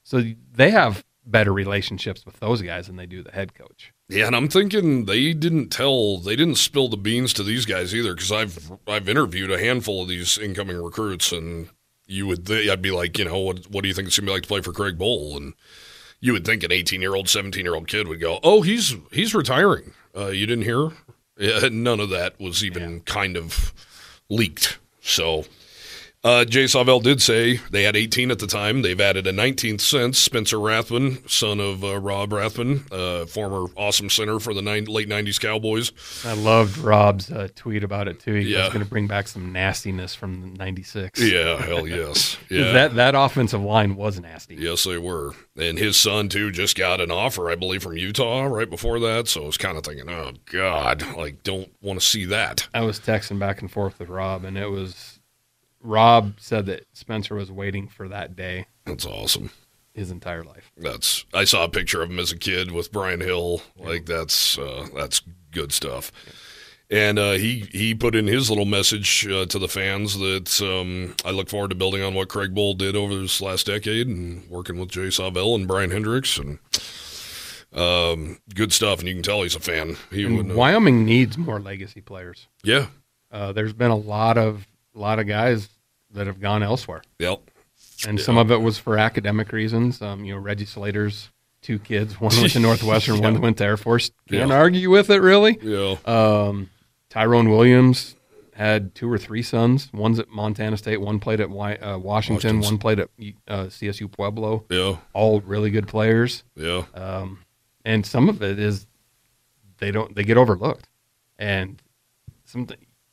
So they have better relationships with those guys than they do the head coach. Yeah, and I'm thinking they didn't tell, they didn't spill the beans to these guys either, because I've I've interviewed a handful of these incoming recruits, and you would th- I'd be like, you know, what what do you think it's gonna be like to play for Craig Bohl? And you would think an 18 year old, 17 year old kid would go, oh, he's he's retiring. Uh, you didn't hear? Yeah, none of that was even yeah. kind of leaked. So uh, Jay Sawvel did say they had 18 at the time. They've added a 19th since. Spencer Rathman, son of uh, Rob Rathman, uh, former awesome center for the nine, late 90s Cowboys. I loved Rob's uh, tweet about it, too. He yeah. was going to bring back some nastiness from 96. Yeah, hell yes. Yeah. that, that offensive line was nasty. Yes, they were. And his son, too, just got an offer, I believe, from Utah right before that. So I was kind of thinking, oh, God, like, don't want to see that. I was texting back and forth with Rob, and it was Rob said that Spencer was waiting for that day. That's awesome. His entire life. That's I saw a picture of him as a kid with Brian Hill. Yeah. Like that's uh, that's good stuff. Yeah. And uh, he he put in his little message uh, to the fans that um, I look forward to building on what Craig Bohl did over this last decade and working with Jay Sawvel and Brian Hendricks and um, good stuff. And you can tell he's a fan. He Wyoming needs more legacy players. Yeah, uh, there's been a lot of a lot of guys that have gone elsewhere. Yep. And some of it was for academic reasons. Um, you know, Reggie Slater's two kids, one went to Northwestern, yeah. one went to Air Force. Can't yeah. argue with it, really. Yeah. Um, Tyrone Williams had two or three sons. One's at Montana State, one played at y- uh, Washington, one played at uh, CSU Pueblo. Yeah. All really good players. Yeah. Um, and some of it is they don't they get overlooked, and some,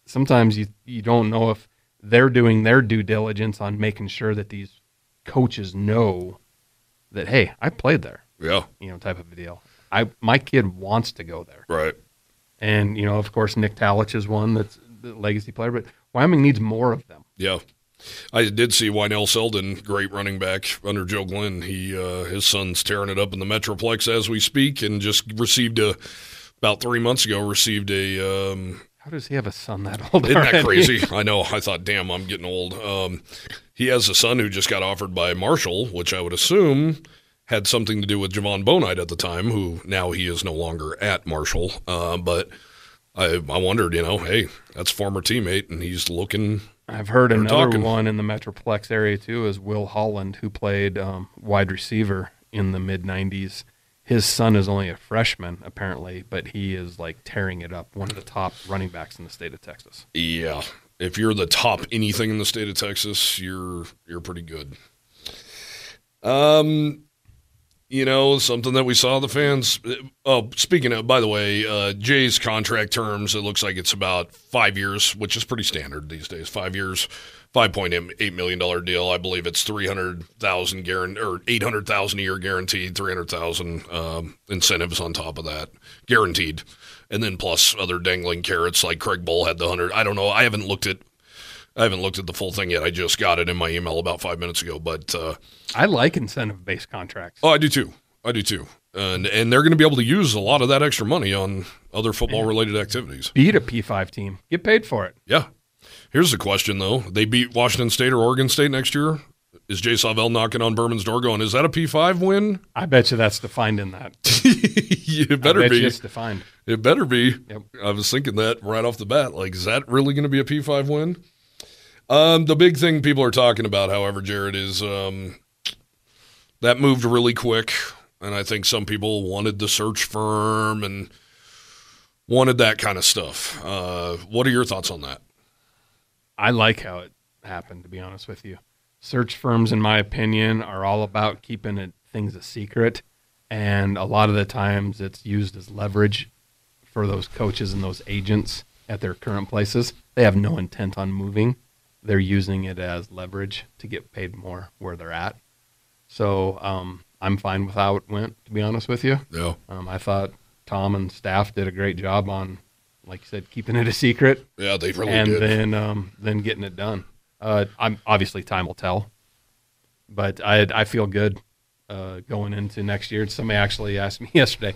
sometimes you you don't know if they're doing their due diligence on making sure that these coaches know that hey, I played there. Yeah. You know, type of a deal. I my kid wants to go there. Right. And you know, of course, Nick Talich is one that's the legacy player, but Wyoming needs more of them. Yeah. I did see Wynel Seldon, great running back under Joe Glenn. He uh, his son's tearing it up in the Metroplex as we speak, and just received a about three months ago received a um, how does he have a son that old? Isn't already? that crazy? I know. I thought, damn, I'm getting old. Um, he has a son who just got offered by Marshall, which I would assume had something to do with Javon Bonite at the time, who now he is no longer at Marshall. Uh, but I, I wondered, you know, hey, that's former teammate, and he's looking. I've heard another talking. one in the Metroplex area too is Will Holland, who played um, wide receiver in the mid '90s. His son is only a freshman, apparently, but he is like tearing it up. One of the top running backs in the state of Texas. Yeah, if you're the top anything in the state of Texas, you're you're pretty good. Um, you know, something that we saw the fans. Oh, speaking of, by the way, uh, Jay's contract terms. It looks like it's about five years, which is pretty standard these days. Five years, five point eight million dollar deal. I believe it's three hundred thousand guarantee or eight hundred thousand a year guaranteed, three hundred thousand um, incentives on top of that, guaranteed, and then plus other dangling carrots like Craig Bohl had the hundred. I don't know. I haven't looked at. I haven't looked at the full thing yet. I just got it in my email about five minutes ago, but. Uh, I like incentive based contracts. Oh, I do too. I do too. And and they're going to be able to use a lot of that extra money on other football related activities. Beat a P5 team. Get paid for it. Yeah. Here's the question though: They beat Washington State or Oregon State next year. Is Jay Sawvel knocking on Burman's door, going, "Is that a P5 win?" I bet you that's defined in that. it better I bet be. You it's defined. It better be. Yep. I was thinking that right off the bat. Like, is that really going to be a P5 win? Um, the big thing people are talking about, however, Jared, is um, that moved really quick. And I think some people wanted the search firm and wanted that kind of stuff. Uh, what are your thoughts on that? I like how it happened, to be honest with you. Search firms, in my opinion, are all about keeping it, things a secret. And a lot of the times it's used as leverage for those coaches and those agents at their current places. They have no intent on moving. They're using it as leverage to get paid more where they're at. So um, I'm fine with how it went, to be honest with you. Yeah. Um, I thought Tom and staff did a great job on, like you said, keeping it a secret Yeah, they really and did. then um, then getting it done. Uh, I'm obviously time will tell, but I I feel good uh, going into next year. Somebody actually asked me yesterday,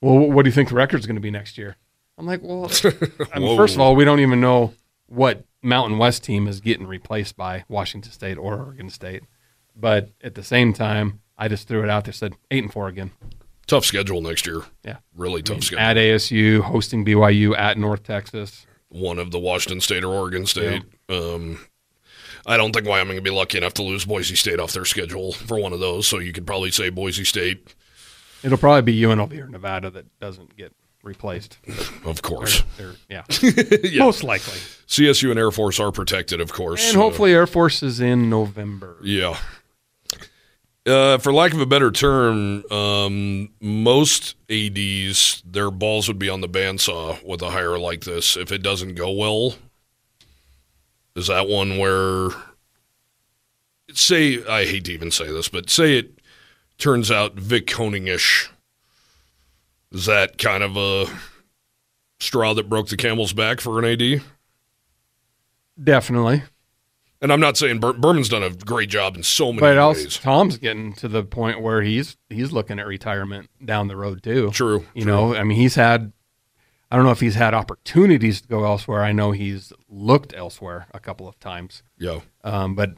"Well, what do you think the record's going to be next year?" I'm like, "Well, I mean, first of all, we don't even know what Mountain West team is getting replaced by Washington State or Oregon State, but at the same time, I just threw it out there, said eight and four again. Tough schedule next year. Yeah, Really tough schedule. at ASU, hosting BYU at North Texas. one of the Washington State or Oregon State. Um, I don't think Wyoming would be lucky enough to lose Boise State off their schedule for one of those. So you could probably say Boise State, It'll probably be UNLV or Nevada that doesn't get replaced. of course. Or, yeah. Yeah. most likely. CSU and Air Force are protected, of course. And hopefully Air Force is in November. Yeah. Uh, for lack of a better term, um, most ads their balls would be on the bandsaw with a hire like this. If it doesn't go well, is that one where say I hate to even say this, but say it turns out Vic Koenning-ish. Is that kind of a straw that broke the camel's back for an AD? Definitely. And I'm not saying Ber- Burman's done a great job in so many But also ways. Tom's getting to the point where he's he's looking at retirement down the road too. True. You true. know, I mean he's had I don't know if he's had opportunities to go elsewhere. I know he's looked elsewhere a couple of times. Yeah. Um, but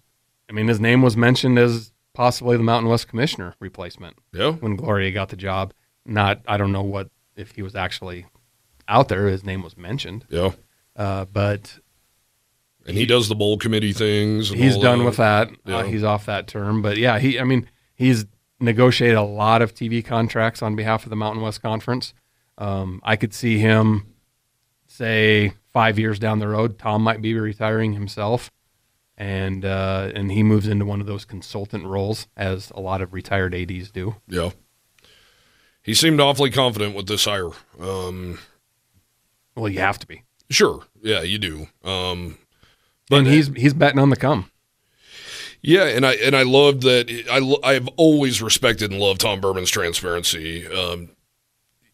I mean his name was mentioned as possibly the Mountain West commissioner replacement. Yeah. when Gloria got the job. Not, I don't know what if he was actually out there. His name was mentioned, Yeah. uh, but And he does the bowl committee things. And he's done that. with that. Yeah. Uh, he's off that term. But yeah, he. I mean, he's negotiated a lot of TV contracts on behalf of the Mountain West Conference. Um, I could see him, say, five years down the road, Tom might be retiring himself, and uh, and he moves into one of those consultant roles, as a lot of retired ads do. Yeah. He seemed awfully confident with this hire. Um, Well, you have to be. sure. Yeah, you do. Um, but and he's he's betting on the come. Yeah, and I and I loved that. I I have always respected and loved Tom Burman's transparency. Um,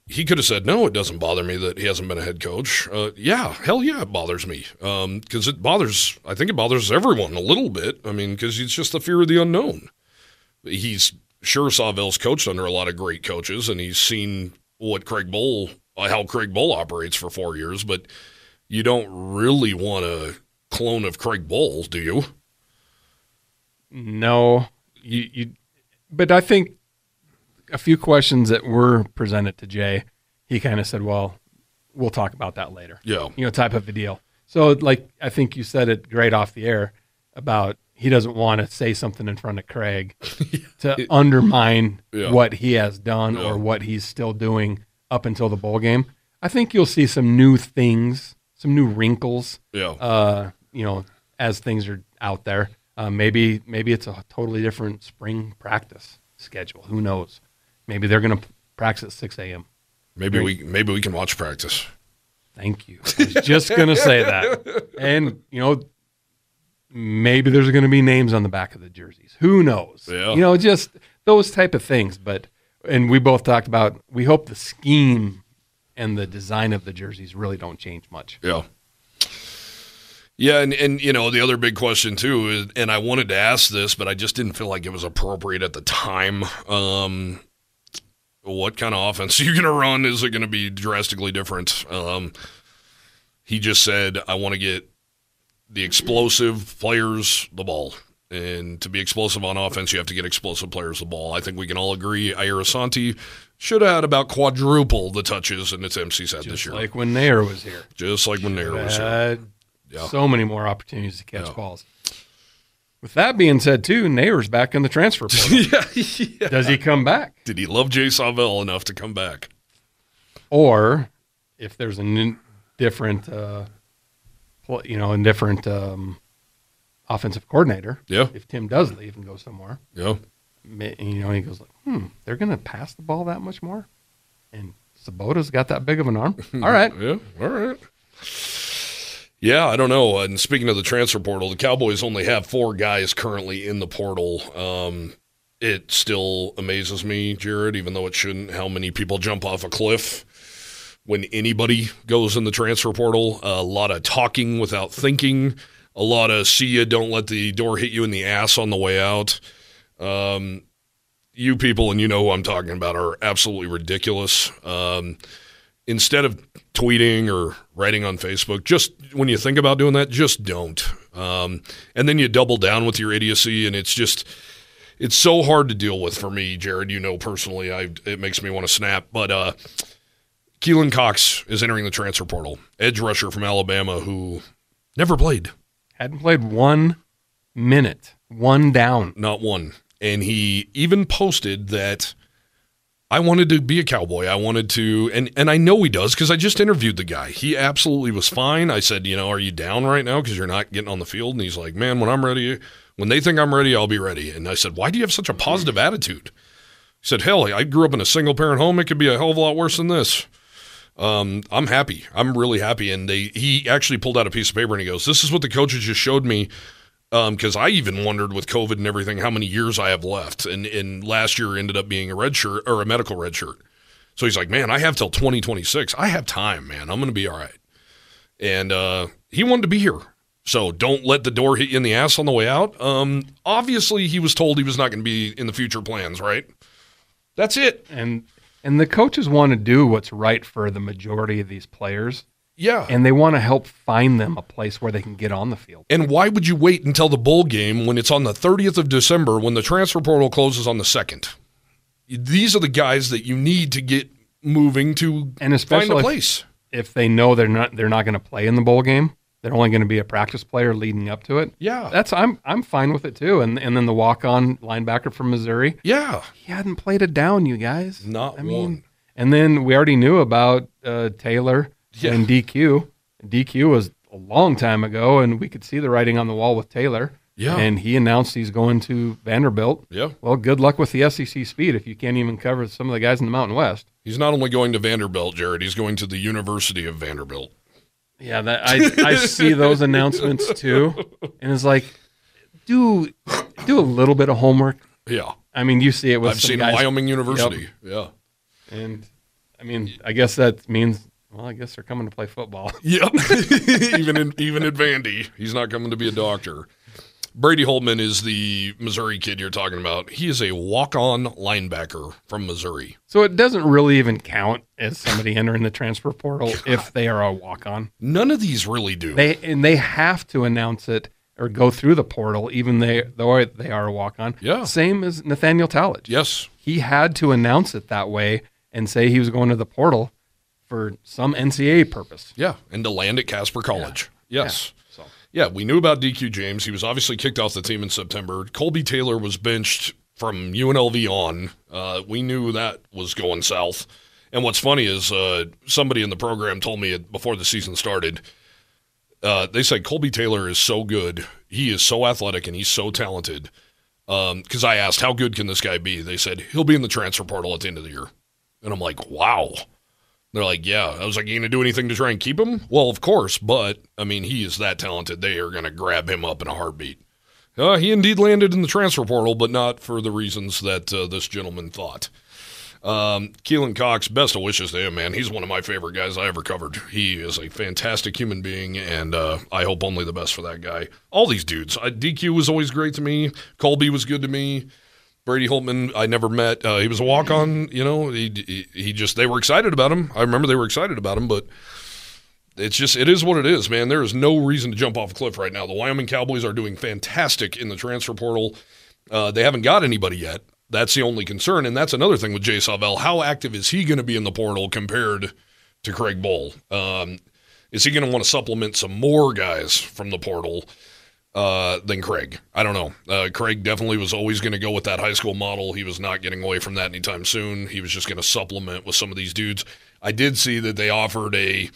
he could have said, "No, it doesn't bother me that he hasn't been a head coach." Uh, yeah, hell yeah, it bothers me because it bothers. I think it bothers everyone a little bit. I mean, because it's just the fear of the unknown. He's sure Sawvel's coached under a lot of great coaches, and he's seen what Craig Bohl, how Craig Bohl operates for four years. But you don't really want a clone of Craig Bohl, do you? No, you, you, but I think a few questions that were presented to Jay, he kind of said, "Well, we'll talk about that later." Yeah. You know, type of a deal. So, like, I think you said it great off the air about he doesn't want to say something in front of Craig to undermine Yeah. what he has done Yeah. or what he's still doing up until the bowl game. I think you'll see some new things, some new wrinkles Yeah. uh, you know, as things are out there. Uh, maybe maybe it's a totally different spring practice schedule. Who knows? Maybe they're going to practice at 6 a.m. maybe we maybe we can watch practice. Thank you. I was just going to say that. And, you know, maybe there's going to be names on the back of the jerseys. Who knows? Yeah. You know, just those type of things. But, and we both talked about, we hope the scheme and the design of the jerseys really don't change much. Yeah. Yeah, and, and you know the other big question too is, and I wanted to ask this, but I just didn't feel like it was appropriate at the time. Um, what kind of offense are you going to run? Is it going to be drastically different? Um, he just said, "I want to get the explosive players the ball, and to be explosive on offense, you have to get explosive players the ball." I think we can all agree. Ayir Asante should have had about quadruple the touches in its MC set this year, like when Ayir was here. just like when Ayir was here. Yeah. so many more opportunities to catch Yeah. balls. With that being said, too, Ayir's back in the transfer portal. yeah, yeah. Does he come back? Did he love Jay Sawvel enough to come back? Or if there's a n- different, uh, you know, a different um, offensive coordinator, Yeah, if Tim does leave and go somewhere, yeah. you know, he goes like, hmm, they're going to pass the ball that much more? And Svoboda's got that big of an arm? All right. Yeah, all right. Yeah, I don't know. And speaking of the transfer portal, the Cowboys only have four guys currently in the portal. Um, it still amazes me, Jared, even though it shouldn't, how many people jump off a cliff when anybody goes in the transfer portal. a lot of talking without thinking, a lot of see ya, don't let the door hit you in the ass on the way out. Um, you people, and you know who I'm talking about, are absolutely ridiculous. Um, instead of tweeting or writing on Facebook, just when you think about doing that, just don't. Um, and then you double down with your idiocy, and it's just it's so hard to deal with for me, Jared. You know personally, I it makes me want to snap. But uh, Keelan Cox is entering the transfer portal, edge rusher from Alabama, who never played, Hadn't played one minute, one down. not one, and he even posted that. I wanted to be a cowboy. I wanted to, and, and I know he does because I just interviewed the guy. He absolutely was fine. I said, you know, are you down right now because you're not getting on the field? And he's like, man, when I'm ready, when they think I'm ready, I'll be ready. And I said, why do you have such a positive attitude? He said, hell, I grew up in a single parent home. It could be a hell of a lot worse than this. Um, I'm happy. I'm really happy. And they, he actually pulled out a piece of paper and he goes, this is what the coaches just showed me because I even wondered with COVID and everything how many years I have left. And, and last year ended up being a red shirt or a medical red shirt. So he's like, man, I have till 2026. I have time, man. I'm going to be all right. And uh, he wanted to be here. So don't let the door hit you in the ass on the way out. Um, obviously, he was told he was not going to be in the future plans, right? That's it. And and the coaches want to do what's right for the majority of these players, Yeah. and they want to help find them a place where they can get on the field. And why would you wait until the bowl game when it's on the 30th of December when the transfer portal closes on the 2nd? These are the guys that you need to get moving to And find especially a if- place. If they know they're not they're not going to play in the bowl game, they're only going to be a practice player leading up to it. Yeah. That's I'm I'm fine with it too. And and then the walk on linebacker from Missouri, yeah. he hadn't played it down, you guys. Not I mean, one. and then we already knew about uh, Taylor Yeah. and DQ. DQ was a long time ago, and we could see the writing on the wall with Taylor. Yeah. And he announced he's going to Vanderbilt. Yeah. Well, good luck with the SEC speed if you can't even cover some of the guys in the Mountain West. He's not only going to Vanderbilt, Jared, he's going to the University of Vanderbilt. Yeah, that I I see those announcements too, and it's like, do do a little bit of homework. Yeah. I mean, you see it with I've seen guys, Wyoming University. Yeah. and I mean, I guess that means well, I guess they're coming to play football. Yep. even in even at Vandy, he's not coming to be a doctor. Brady Holtman is the Missouri kid you're talking about. He is a walk-on linebacker from Missouri. So it doesn't really even count as somebody entering the transfer portal if they are a walk on. None of these really do. They and they have to announce it or go through the portal, even they though they are a walk on. Yeah. Same as Nathaniel Talmadge. Yes. He had to announce it that way and say he was going to the portal for some NCAA purpose. Yeah. And to land at Casper College. Yes. So Yeah, we knew about DQ James. He was obviously kicked off the team in September. Colby Taylor was benched from UNLV on. Uh, we knew that was going south. And what's funny is uh, somebody in the program told me before the season started. Uh, they said Colby Taylor is so good. He is so athletic and he's so talented. Because I asked, how good can this guy be? They said he'll be in the transfer portal at the end of the year. And I'm like, wow. They're like, yeah. I was like, you to do anything to try and keep him? Well, of course, but I mean, he is that talented. They are going to grab him up in a heartbeat. Uh, he indeed landed in the transfer portal, but not for the reasons that uh, this gentleman thought. Um, Keelan Cox, best of wishes to him, man. He's one of my favorite guys I ever covered. He is a fantastic human being, and uh, I hope only the best for that guy. All these dudes. I, DQ was always great to me. Colby was good to me. Brady Holtman, I never met. Uh, he was a walk on, you know. He, he, he just, they were excited about him. I remember they were excited about him, but it's just, it is what it is, man. There is no reason to jump off a cliff right now. The Wyoming Cowboys are doing fantastic in the transfer portal. Uh, they haven't got anybody yet. That's the only concern. And that's another thing with Jay Sawvel. How active is he going to be in the portal compared to Craig Bohl? Um, is he going to want to supplement some more guys from the portal? Uh, than Craig. I don't know. Uh, Craig definitely was always going to go with that high school model. He was not getting away from that anytime soon. He was just going to supplement with some of these dudes. I did see that they offered a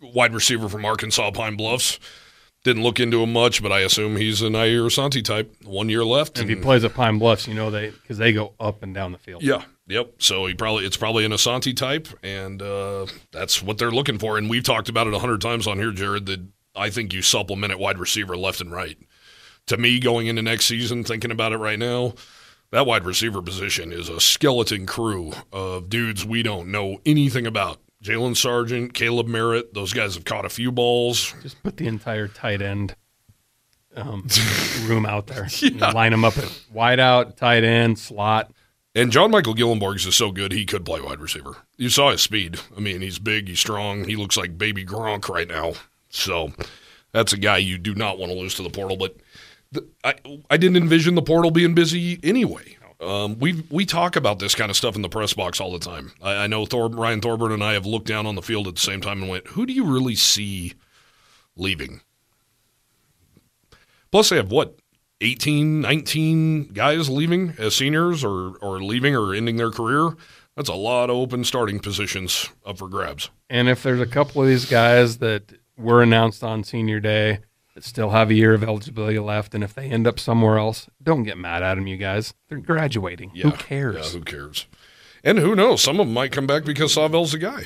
wide receiver from Arkansas Pine Bluffs. Didn't look into him much, but I assume he's an Ayir Asante type. One year left. if he plays at Pine Bluffs, you know they because they go up and down the field. yeah. Yep. So he probably it's probably an Asante type, and uh, that's what they're looking for. And we've talked about it a hundred times on here, Jared. That I think you supplement at wide receiver left and right. To me, going into next season, thinking about it right now, that wide receiver position is a skeleton crew of dudes we don't know anything about. Jalen Sargent, Caleb Merritt, those guys have caught a few balls. Just put the entire tight end um, room out there. Know, line them up at wide out, tight end, slot. And John Michael Gyllenborgs is so good, he could play wide receiver. You saw his speed. I mean, he's big, he's strong. He looks like baby Gronk right now. So that's a guy you do not want to lose to the portal. But the, I, I didn't envision the portal being busy anyway. Um, we we talk about this kind of stuff in the press box all the time. I, I know Thor, Ryan Thorburn and I have looked down on the field at the same time and went, "Who do you really see leaving?" Plus, they have what 18, 19 guys leaving as seniors or, or leaving or ending their career. That's a lot of open starting positions up for grabs. And if there's a couple of these guys that were announced on senior day that still have a year of eligibility left, and if they end up somewhere else, don't get mad at them, you guys. They're graduating. Who cares? Yeah, who cares? And who knows? Some of them might come back because Sawvel's the guy.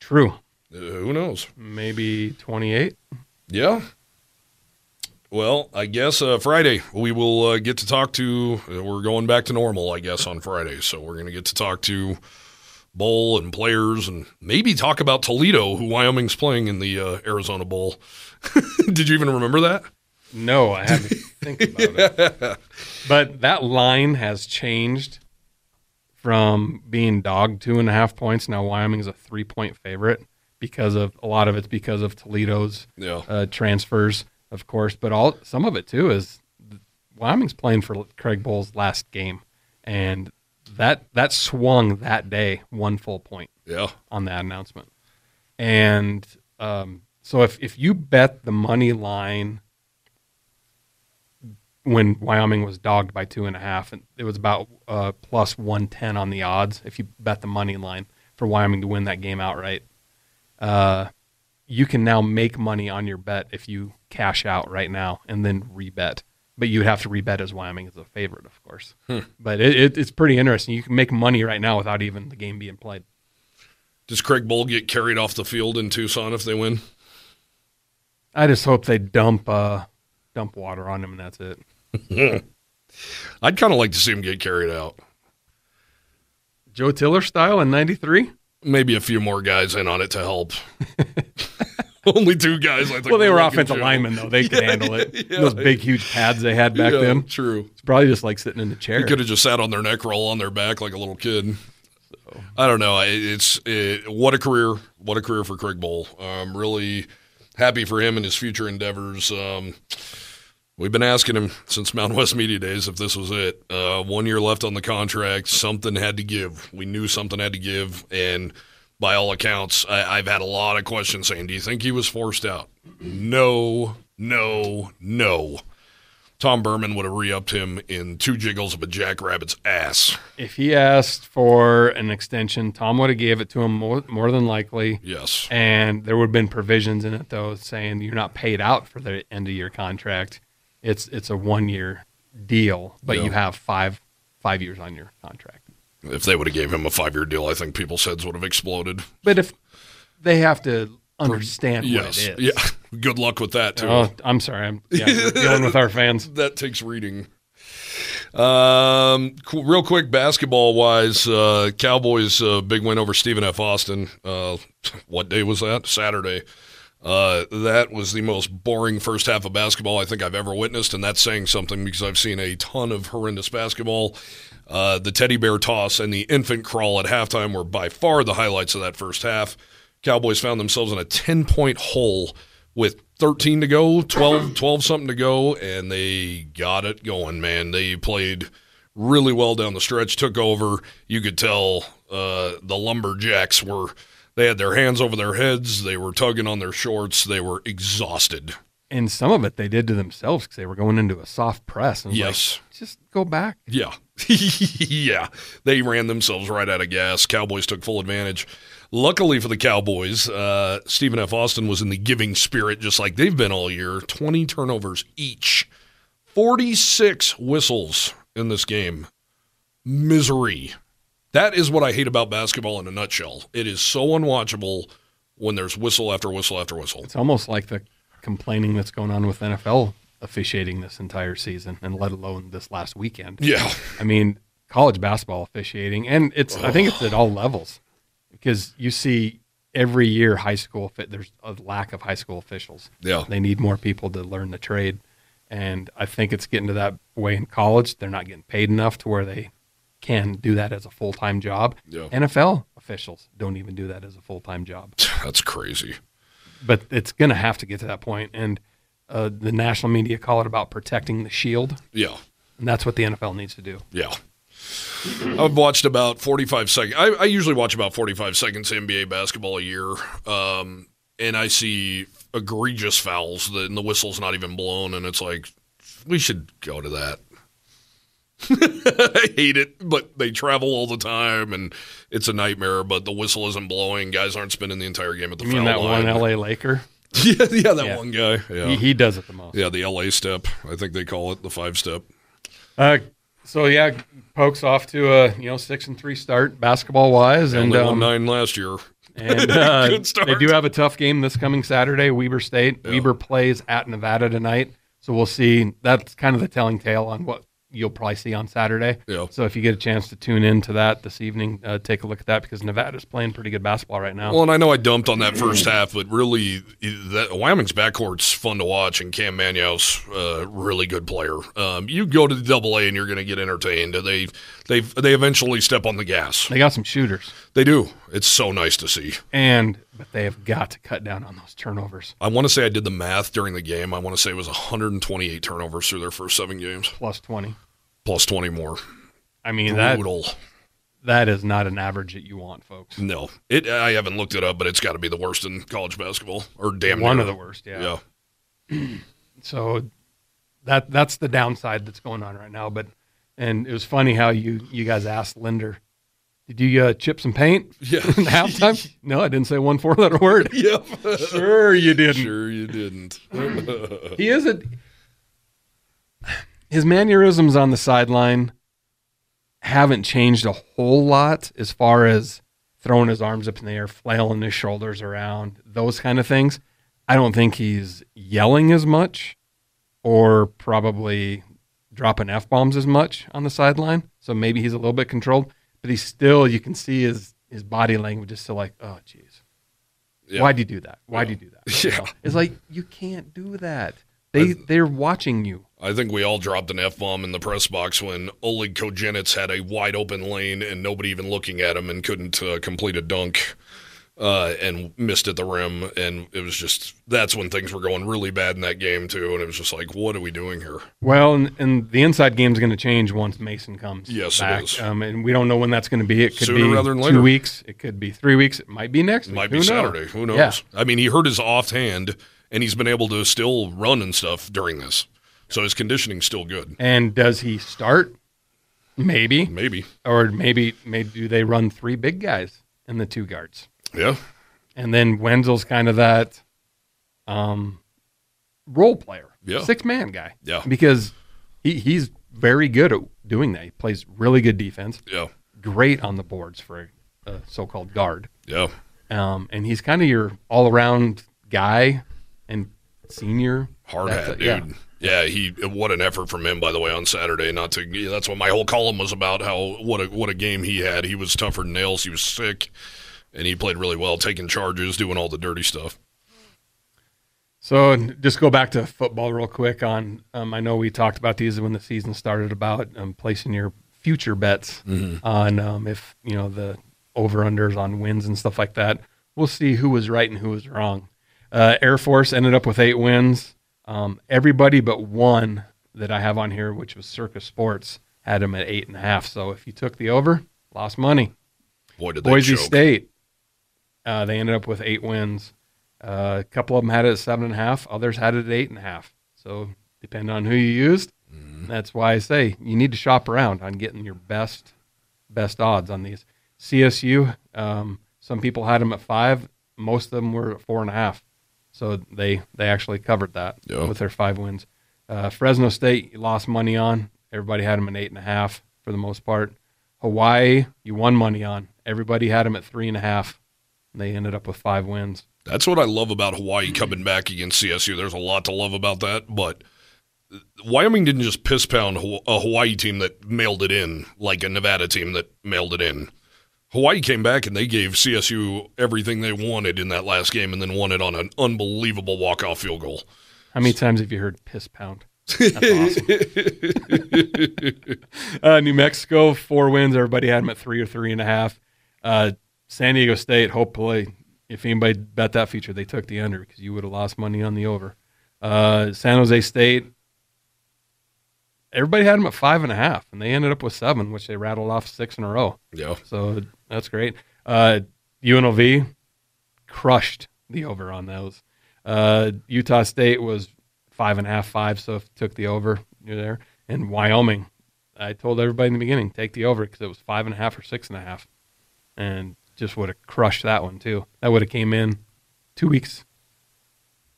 True. Uh, who knows? Maybe 28. Yeah. Well, I guess uh, Friday we will uh, get to talk to. Uh, we're going back to normal, I guess, on Friday. So we're going to get to talk to Bohl and players, and maybe talk about Toledo, who Wyoming's playing in the uh, Arizona Bowl. Did you even remember that? No, I haven't think about it. But that line has changed from being dogged two and a half points. Now Wyoming's a three point favorite because of a lot of it's because of Toledo's Yeah. uh, transfers, of course, but all some of it too is Wyoming's playing for Craig Bohl's last game, and that that swung that day one full point Yeah. on that announcement. And um, so if if you bet the money line when Wyoming was dogged by two and a half, and it was about uh, plus one ten on the odds. If you bet the money line for Wyoming to win that game outright, uh, you can now make money on your bet if you cash out right now and then rebet. But you'd have to rebet as Wyoming is a favorite, of course. But it, it, it's pretty interesting. You can make money right now without even the game being played. Does Craig Bohl get carried off the field in Tucson if they win? I just hope they dump uh, dump water on him and that's it. I'd kind of like to see him get carried out. Joe Tiller style in '93. Maybe a few more guys in on it to help. Only two guys. I think. Well, they were offensive to. lienmen though; they could Yeah, handle it. yeah. Those big, huge pads they had back Yeah, then. True. It's probably just like sitting in the chair. He could have just sat on their neck roll on their back like a little kid. I don't know. It's it, what a career. What a career for Craig Bohl. I'm really happy for him and his future endeavors. Um, We've been asking him since Mountain West Media Days if this was it. Uh, one year left on the contract. Something had to give. We knew something had to give. And by all accounts, I, I've had a lot of questions saying, Do you think he was forced out? No, no, no. Tom Burman would have re upped him in two jiggles of a jackrabbit's ass. If he asked for an extension, Tom would have gave it to him more, more than likely. Yes. And there would have been provisions in it though saying you're not paid out for the end of your contract. It's it's a one year deal, but Yeah. you have five five years on your contract. If they would have gave him a five year deal, I think people's heads would have exploded. But if they have to understand yes. what it is. Yeah. Good luck with that too. Oh, I'm sorry. I'm yeah, dealing with our fans. that takes reading. Um, qu- real quick, basketball wise, uh, Cowboys uh, big win over Stephen F. Austin. Uh, what day was that? Saturday. Uh, that was the most boring first half of basketball I think I've ever witnessed, and that's saying something because I've seen a ton of horrendous basketball. Uh, the teddy bear toss and the infant crawl at halftime were by far the highlights of that first half. Cowboys found themselves in a 10 point hole with 13 to go, 12, 12 something to go, and they got it going, man. They played really well down the stretch, took over. You could tell uh, the Lumberjacks were, they had their hands over their heads, they were tugging on their shorts, they were exhausted. And some of it they did to themselves because they were going into a soft press. And Yes. like, just go back. Yeah. yeah. They ran themselves right out of gas. Cowboys took full advantage. Luckily for the Cowboys, uh, Stephen F. Austin was in the giving spirit just like they've been all year 20 turnovers each, 46 whistles in this game. Misery. That is what I hate about basketball in a nutshell. It is so unwatchable when there's whistle after whistle after whistle. It's almost like the complaining that's going on with NFL officiating this entire season, and let alone this last weekend. Yeah. I mean, college basketball officiating, and it's I think it's at all levels because you see every year high school fit. There's a lack of high school officials. Yeah. They need more people to learn the trade, and I think it's getting to that way in college. They're not getting paid enough to where they can do that as a full time job. Yeah. NFL officials don't even do that as a full time job That's crazy. but it's going to have to get to that point and uh, the national media call it about protecting the shield Yeah. and that's what the nfl needs to do Yeah. I've watched about 45 seconds. I, I usually watch about 45 seconds NBA basketball a year. Um, and I see egregious fouls that, and the whistle's not even blown. And it's like, we should go to that. I hate it, but they travel all the time and it's a nightmare. But the whistle isn't blowing. Guys aren't spending the entire game at the you foul mean that line. one la laker yeah, yeah, that Yeah. one guy. Yeah. he, he does it the most yeah, the LA step. I think they call it the five step. uh, so yeah pokes off to a you know six and three start basketball wise and won um, nine last year. and uh, Good start. they do have a tough game this coming saturday weber state Yeah. weber plays at nevada tonight so we'll see that's kind of the telling tale on what you'll probably see on saturday Yeah. So if you get a chance to tune in to that this evening, uh, take a look at that because Nevada's playing pretty good basketball right now. Well, and I know I dumped on that first half, but really, that Wyoming's backcourt's fun to watch, and Cam Manio's a really good player. Um, you go to the Double A, and you're going to get entertained. They they they eventually step on the gas. they got some shooters, They do. It's so nice to see. and but they have got to cut down on those turnovers. I want to say I did the math during the game. I want to say it was 128 turnovers through their first seven games, Plus twenty. plus 20 more. I mean that Brutal. that is not an average that you want, folks. No, it. I haven't looked it up, but it's got to be the worst in college basketball, or damn One near. of the worst, yeah. Yeah. So that that's the downside that's going on right now. But and it was funny how you you guys asked Linder, did you uh, chip some paint Yeah. in halftime? no, I didn't say one four letter word. Yep. sure you didn't. Sure you didn't. He isn't. His mannerisms on the sideline haven't changed a whole lot as far as throwing his arms up in the air, flailing his shoulders around, those kind of things. I don't think he's yelling as much or probably dropping F bombs as much on the sideline. So maybe he's a little bit controlled, but he's still, you can see his, his body language is still like, oh, jeez. Yeah. Why'd you do that? Why'd you do that? Yeah. It's like, you can't do that. They, they're watching you. I think we all dropped an F bomb in the press box when Oleg Kojenets had a wide open lane and nobody even looking at him and couldn't uh, complete a dunk. Uh, and missed at the rim, and it was just that's when things were going really bad in that game too, and it was just like, what are we doing here? Well, and, and the inside game is going to change once Mason comes. Yes, back. is. Um, and we don't know when that's going to be. It could Sooner be rather than two weeks. It could be three weeks. It might be next. It week. might Who be knows? Saturday. Who knows? Yeah. I mean, he hurt his offhand, and he's been able to still run and stuff during this, so his conditioning's still good. And does he start? Maybe. Maybe, Or maybe, maybe do they run three big guys and the two guards? Yeah, And then Wenzel's kind of that um, role player, Yeah. six man guy. Yeah. Because he, he's very good at doing that. He plays really good defense, yeah, great on the boards for a, so called guard. yeah. Um, and he's kind of your all around guy and senior. Hard hat, a- yeah. dude. Yeah. he. What an effort from him, by the way, on Saturday. Not to. That's what my whole column was about. How what a what a game he had. He was tougher than nails. He was sick, and he played really well, taking charges, doing all the dirty stuff. So just go back to football real quick. On um, I know we talked about these when the season started about um, placing your future bets on um, if you know the over unders on wins and stuff like that. We'll see who was right and who was wrong. Uh, Air Force ended up with eight wins. Um, everybody but one that I have on here, which was Circa Sports, had them at eight and a half. So if you took the over, lost money. Boy, did they Boise. State, uh, they ended up with eight wins. Uh, a couple of them had it at seven and a half. Others had it at eight and a half. So depending on who you used, Mm-hmm. that's why I say you need to shop around on getting your best best odds on these. CSU, um, some people had them at five. Most of them were at four and a half. So they they actually covered that Yeah. with their five wins. Uh, Fresno State, you lost money on. Everybody had them at eight and a half for the most part. Hawaii, you won money on. Everybody had them at three and a half. They ended up with five wins. That's what I love about Hawaii coming back against CSU. There's a lot to love about that, but Wyoming didn't just piss pound a Hawaii team that mailed it in like a Nevada team that mailed it in. Hawaii came back and they gave CSU everything they wanted in that last game and then won it on an unbelievable walk-off field goal. How many times have you heard piss pound? That's awesome. uh, New Mexico, four wins. Everybody had them at three or three and a half. Uh, San Diego State, hopefully, if anybody bet that feature, they took the under because you would have lost money on the over. Uh, San Jose State, everybody had them at five and a half, and they ended up with seven, which they rattled off six in a row. Yeah. So that's great. Uh, UNLV crushed the over on those. Uh, Utah State was five and a half, five. So if took the over, you're there. And Wyoming, I told everybody in the beginning, take the over because it was five and a half or six and a half, and just would have crushed that one too. That would have came in two weeks,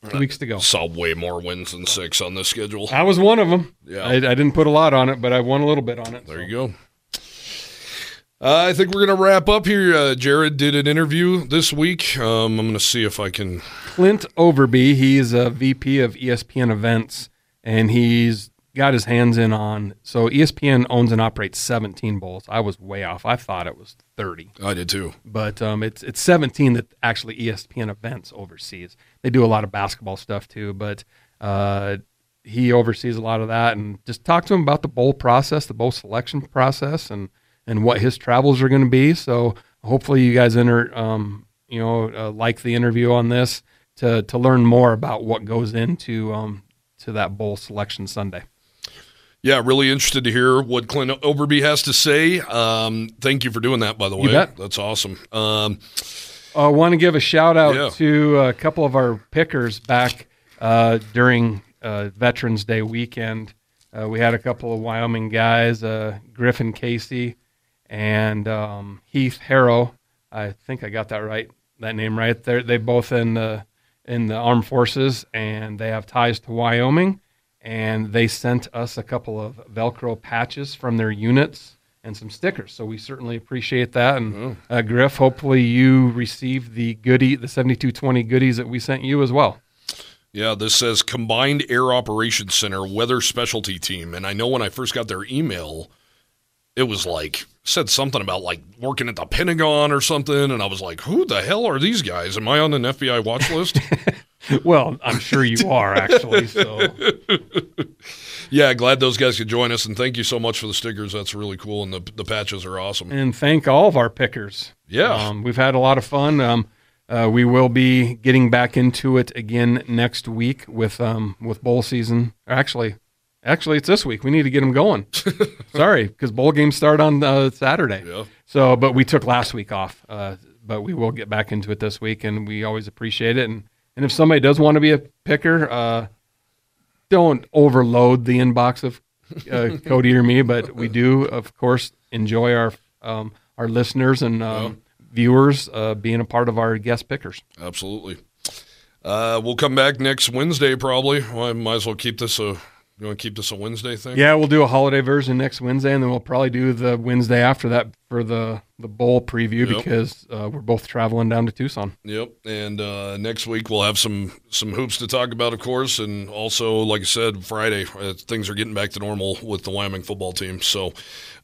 two weeks to go. Saw way more wins than six on this schedule. I was one of them. Yeah. I, I didn't put a lot on it, but I won a little bit on it. There you go. Uh, I think we're going to wrap up here. Uh, Jared did an interview this week. Um, I'm going to see if I can. Clint Overby. He's a VP of ESPN events, and he's got his hands in on. So ESPN owns and operates 17 bowls. I was way off. I thought it was 30, I did too. but um, it's it's 17 that actually ESPN events oversees. They do a lot of basketball stuff too, but uh, he oversees a lot of that. And just talk to him about the bowl process, the bowl selection process, and and what his travels are going to be. So hopefully you guys enter, um, you know, uh, like the interview on this to to learn more about what goes into um, to that bowl selection Sunday. Yeah, really interested to hear what Clint Overby has to say. Um, thank you for doing that, by the way. That's awesome. Um, I want to give a shout out Yeah. to a couple of our pickers back uh, during uh, Veterans Day weekend. Uh, we had a couple of Wyoming guys, uh, Griffin Casey and um, Heath Harrow. I think I got that right, that name right. They're they both in the in the armed forces, and they have ties to Wyoming. And they sent us a couple of Velcro patches from their units and some stickers. So we certainly appreciate that. And uh, Griff, hopefully you received the goodie, the 7220 goodies that we sent you as well. yeah, this says Combined Air Operations Center Weather Specialty Team. And I know when I first got their email, it was like, said something about like working at the Pentagon or something. And I was like, who the hell are these guys? Am I on an FBI watch list? Well, I'm sure you are actually. So yeah, glad those guys could join us. And thank you so much for the stickers. That's really cool. And the, the patches are awesome. and thank all of our pickers. Yeah. um, we've had a lot of fun. Um, uh, we will be getting back into it again next week with um, with bowl season. Actually, actually, it's this week. We need to get them going. Sorry, because bowl games start on uh, Saturday. Yeah. So, but we took last week off. Uh, but we will get back into it this week, and we always appreciate it. And and if somebody does want to be a picker, uh, don't overload the inbox of uh, Cody or me. But we do, of course, enjoy our um, our listeners and um, viewers uh, being a part of our guest pickers. Absolutely. Uh, we'll come back next Wednesday, probably. Well, I might as well keep this a. You want to keep this a Wednesday thing? Yeah, we'll do a holiday version next Wednesday, and then we'll probably do the Wednesday after that for the the bowl preview Yep. because uh, we're both traveling down to Tucson. Yep. And uh, next week we'll have some some hoops to talk about, of course, and also, like I said, Friday uh, things are getting back to normal with the Wyoming football team. So,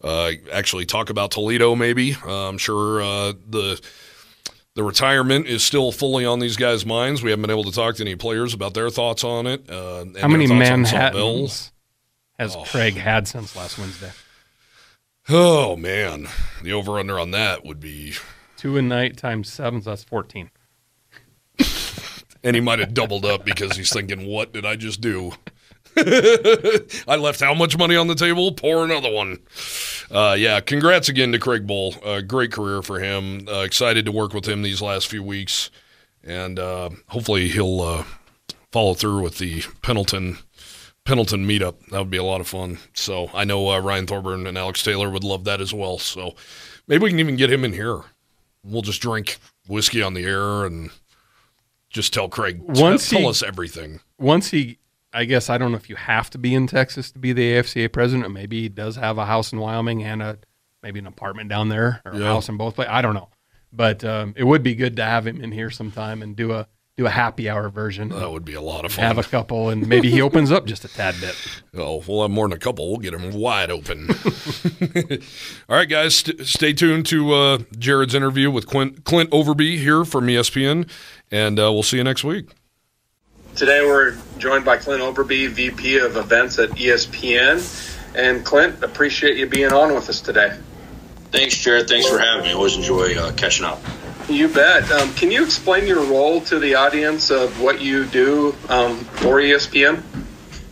uh, actually, talk about Toledo. Maybe uh, I'm sure uh, the the retirement is still fully on these guys' minds. We haven't been able to talk to any players about their thoughts on it. Uh, and How many their thoughts on Sawvel. Manhattans has Craig had since last Wednesday? Oh man, the over under on that would be, Two a night times seven, so that's fourteen. and he might have doubled up because he's thinking, "What did I just do?" I left how much money on the table? Pour another one. Uh, yeah, congrats again to Craig Bohl. Uh, great career for him. Uh, excited to work with him these last few weeks, and uh, hopefully he'll uh, follow through with the Pendleton Pendleton meetup. That would be a lot of fun. So I know uh, Ryan Thorburn and Alex Taylor would love that as well. So maybe we can even get him in here. We'll just drink whiskey on the air and just tell Craig Once tell he- us everything. Once he, I guess I don't know if you have to be in Texas to be the AFCA president. Or maybe he does have a house in Wyoming and a maybe an apartment down there or a house in both places. I don't know, but um, it would be good to have him in here sometime and do a do a happy hour version. That would be a lot of fun. have a couple, and maybe he opens up just a tad bit. Oh, we'll have more than a couple. We'll get them wide open. All right, guys, st- stay tuned to uh, Jared's interview with Clint, Clint Overby here from ESPN, and uh, we'll see you next week. Today we're joined by Clint Overby, VP of Events at ESPN. And Clint, appreciate you being on with us today. Thanks, Jared. Thanks for having me. Always enjoy uh, catching up. You bet. Um, can you explain your role to the audience of what you do um, for ESPN?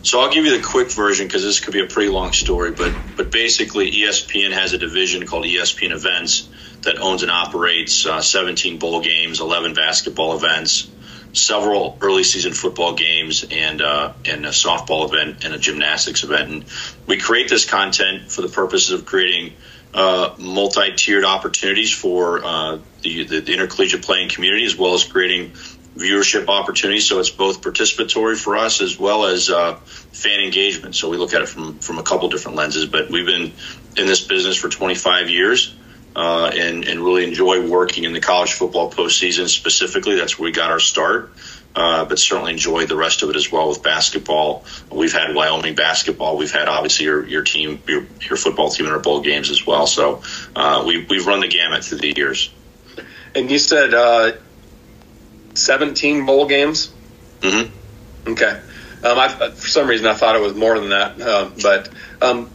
So I'll give you the quick version because this could be a pretty long story. But but basically, ESPN has a division called ESPN Events that owns and operates uh, 17 bowl games, 11 basketball events, several early season football games, and uh, and a softball event and a gymnastics event. And we create this content for the purposes of creating uh, multi-tiered opportunities for uh, the, the the intercollegiate playing community, as well as creating viewership opportunities. So it's both participatory for us as well as uh, fan engagement. So we look at it from from a couple different lenses. But we've been in this business for 25 years. Uh, and, and really enjoy working in the college football postseason specifically. That's where we got our start. Uh, but certainly enjoy the rest of it as well with basketball. We've had Wyoming basketball. We've had obviously your, your team, your, your football team in our bowl games as well. So uh, we, we've run the gamut through the years. And you said uh, 17 bowl games? Mm-hmm. Okay. Um, I, for some reason, I thought it was more than that. Uh, but um,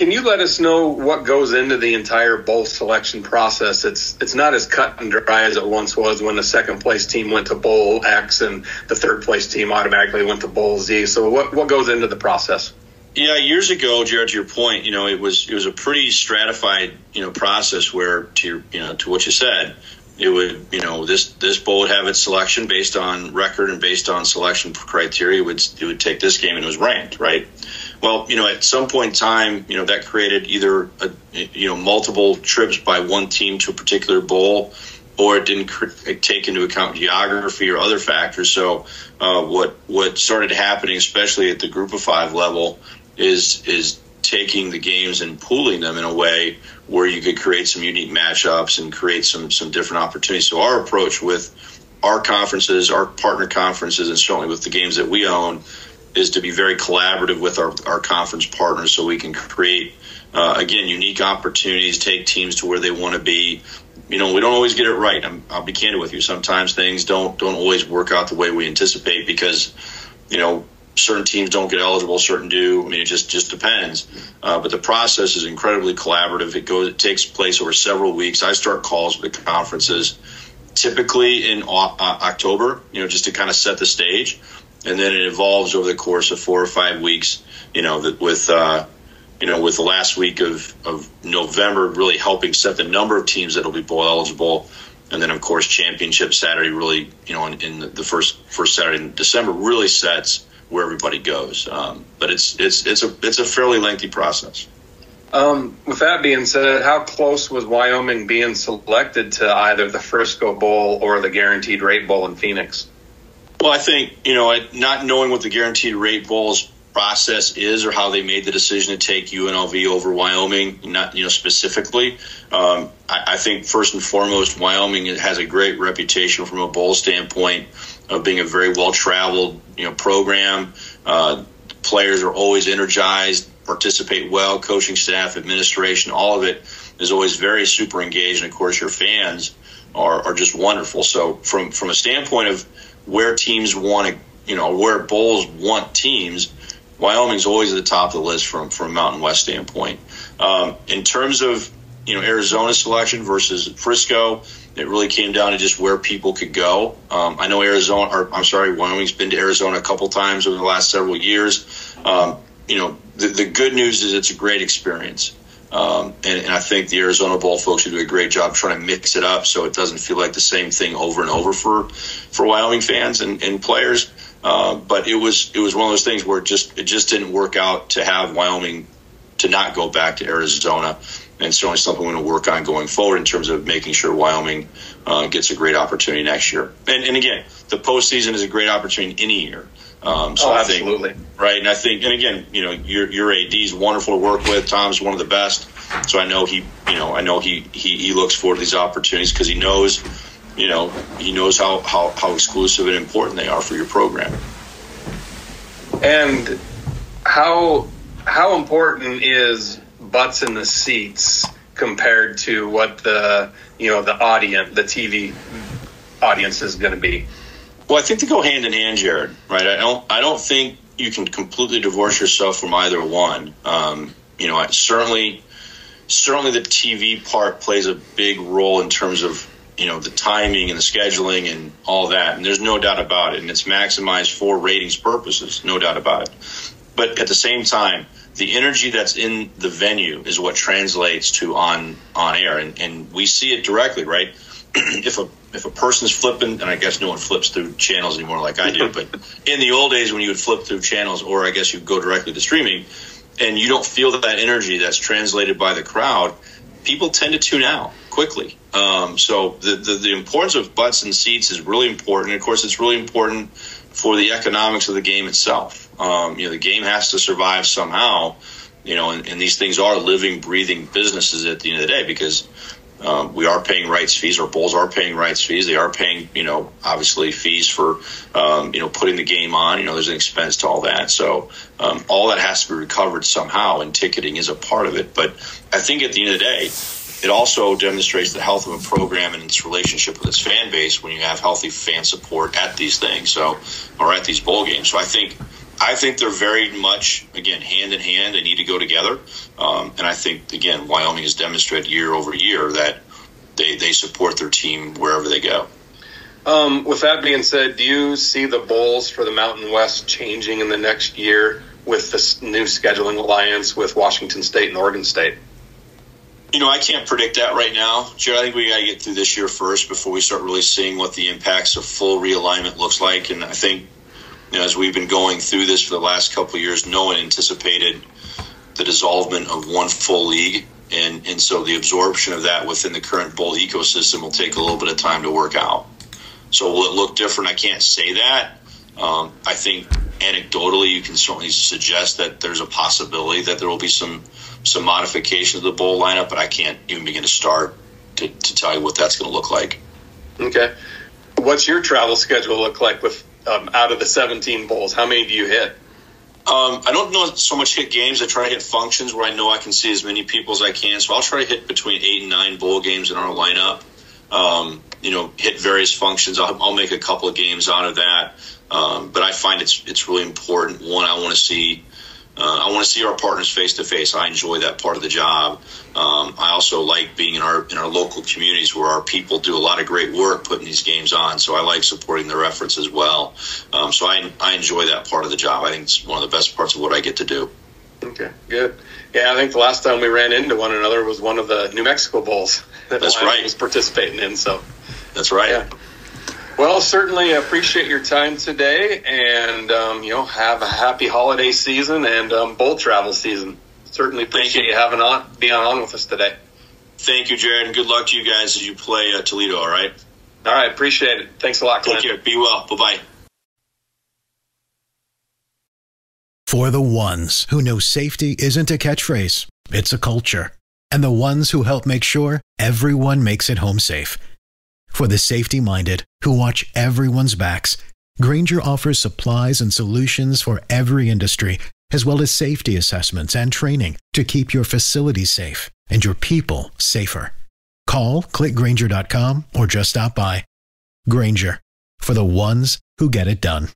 can you let us know what goes into the entire bowl selection process? It's it's not as cut and dry as it once was when the second place team went to bowl X and the third place team automatically went to bowl Z. So what what goes into the process? Yeah, years ago, Jared, to your point, you know, it was it was a pretty stratified, you know, process where to your, you know, to what you said, it would, you know, this this bowl would have its selection based on record and based on selection criteria. It would it would take this game and it was ranked, right? Well, you know, at some point in time, you know, that created either a, you know multiple trips by one team to a particular bowl, or it didn't cr- take into account geography or other factors. So, uh, what what started happening, especially at the Group of Five level, is is taking the games and pooling them in a way where you could create some unique matchups and create some some different opportunities. So our approach with our conferences, our partner conferences, and certainly with the games that we own, is to be very collaborative with our, our conference partners so we can create uh, again unique opportunities, take teams to where they want to be. You know, we don't always get it right. I'm, I'll be candid with you. Sometimes things don't don't always work out the way we anticipate because you know certain teams don't get eligible, certain do. I mean, it just just depends. Uh, but the process is incredibly collaborative. It goes, it takes place over several weeks. I start calls with the conferences typically in uh, October, you know, just to kind of set the stage, and then it evolves over the course of four or five weeks. You know, with uh, you know, with the last week of, of November really helping set the number of teams that will be bowl eligible. And then, of course, championship Saturday really, you know, in, in the first first Saturday in December really sets where everybody goes. Um, but it's it's it's a it's a fairly lengthy process. Um, with that being said, how close was Wyoming being selected to either the Frisco Bowl or the Guaranteed Rate Bowl in Phoenix? Well, I think you know, not knowing what the Guaranteed Rate Bowl's process is or how they made the decision to take UNLV over Wyoming, not you know specifically. Um, I, I, think first and foremost, Wyoming has a great reputation from a bowl standpoint of being a very well traveled you know program. Uh, players are always energized, participate well. Coaching staff, administration, all of it is always very super engaged, and of course, your fans are, are just wonderful. So from from a standpoint of where teams want to, you know, where bowls want teams Wyoming's always at the top of the list from from a Mountain West standpoint. Um, in terms of you know Arizona selection versus Frisco, it really came down to just where people could go. Um, I know Arizona, or I'm sorry, Wyoming's been to Arizona a couple times over the last several years. Um, you know, the, the, good news is it's a great experience. Um, and, and, I think the Arizona Bowl folks do a great job trying to mix it up so it doesn't feel like the same thing over and over for for Wyoming fans and, and players. Uh, but it was it was one of those things where it just it just didn't work out to have Wyoming to not go back to Arizona, and certainly something we're going to work on going forward in terms of making sure Wyoming uh, gets a great opportunity next year. And, and again, the postseason is a great opportunity any year. Um, so oh, I absolutely. Right, and I think, and again, you know, your your AD is wonderful to work with. Tom's one of the best, so I know he, you know, I know he he, he looks forward to these opportunities because he knows you know, he knows how, how, how exclusive and important they are for your program. And how how important is butts in the seats compared to what the you know the audience the TV audience is going to be? Well, I think they go hand in hand, Jared. Right? I don't I don't think you can completely divorce yourself from either one. Um, you know, certainly certainly the TV part plays a big role in terms of you know the timing and the scheduling and all that and there's no doubt about it and it's maximized for ratings purposes no doubt about it but at the same time the energy that's in the venue is what translates to on on air and, and we see it directly right if a if a person's flipping and i guess no one flips through channels anymore like i do but in the old days when you would flip through channels or i guess you go directly to streaming and you don't feel that energy that's translated by the crowd people tend to tune out quickly um, so the, the, the importance of butts and seats is really important. Of course, it's really important for the economics of the game itself. Um, you know, the game has to survive somehow. You know, and, and, these things are living, breathing businesses at the end of the day because um, we are paying rights fees. Our bulls are paying rights fees. They are paying, you know, obviously fees for, um, you know, putting the game on. You know, there's an expense to all that. So um, all that has to be recovered somehow, and ticketing is a part of it. But I think at the end of the day it also demonstrates the health of a program and its relationship with its fan base when you have healthy fan support at these things, so or at these bowl games. So I think I think they're very much again hand in hand. They need to go together, um, and I think again Wyoming has demonstrated year over year that they they support their team wherever they go. Um, with that being said, do you see the bowls for the Mountain West changing in the next year with this new scheduling alliance with Washington State and Oregon State? You know, I can't predict that right now. Jared, I think we got to get through this year first before we start really seeing what the impacts of full realignment looks like. And I think, you know, as we've been going through this for the last couple of years, no one anticipated the dissolvement of one full league. And, and so the absorption of that within the current bowl ecosystem will take a little bit of time to work out. So will it look different? I can't say that. Um, I think anecdotally, you can certainly suggest that there's a possibility that there will be some some modifications of the bowl lineup, but I can't even begin to start to, to tell you what that's going to look like. Okay. What's your travel schedule look like with um, out of the 17 bowls? How many do you hit? Um, I don't know so much hit games. I try to hit functions where I know I can see as many people as I can. So I'll try to hit between eight and nine bowl games in our lineup. Um, you know, hit various functions. I'll, I'll, make a couple of games out of that. Um, but I find it's it's really important. One, I want to see uh, I want to see our partners face to face. I enjoy that part of the job. Um, I also like being in our in our local communities where our people do a lot of great work putting these games on. So I like supporting their efforts as well. Um, so I I enjoy that part of the job. I think it's one of the best parts of what I get to do. Okay, good. Yeah, I think the last time we ran into one another was one of the New Mexico Bowls that That's right. was participating in. So that's right. Yeah. Well, certainly appreciate your time today, and um, you know, have a happy holiday season and um, bowl travel season. Certainly appreciate you. you having on being on with us today. Thank you, Jared, and good luck to you guys as you play uh, Toledo. All right. All right, appreciate it. Thanks a lot, Clint. Take care. Be well. Bye bye. For the ones who know safety isn't a catchphrase, it's a culture, and the ones who help make sure everyone makes it home safe. For the safety minded who watch everyone's backs, Grainger offers supplies and solutions for every industry, as well as safety assessments and training to keep your facilities safe and your people safer. Call clickgrainger.com or just stop by. Grainger for the ones who get it done.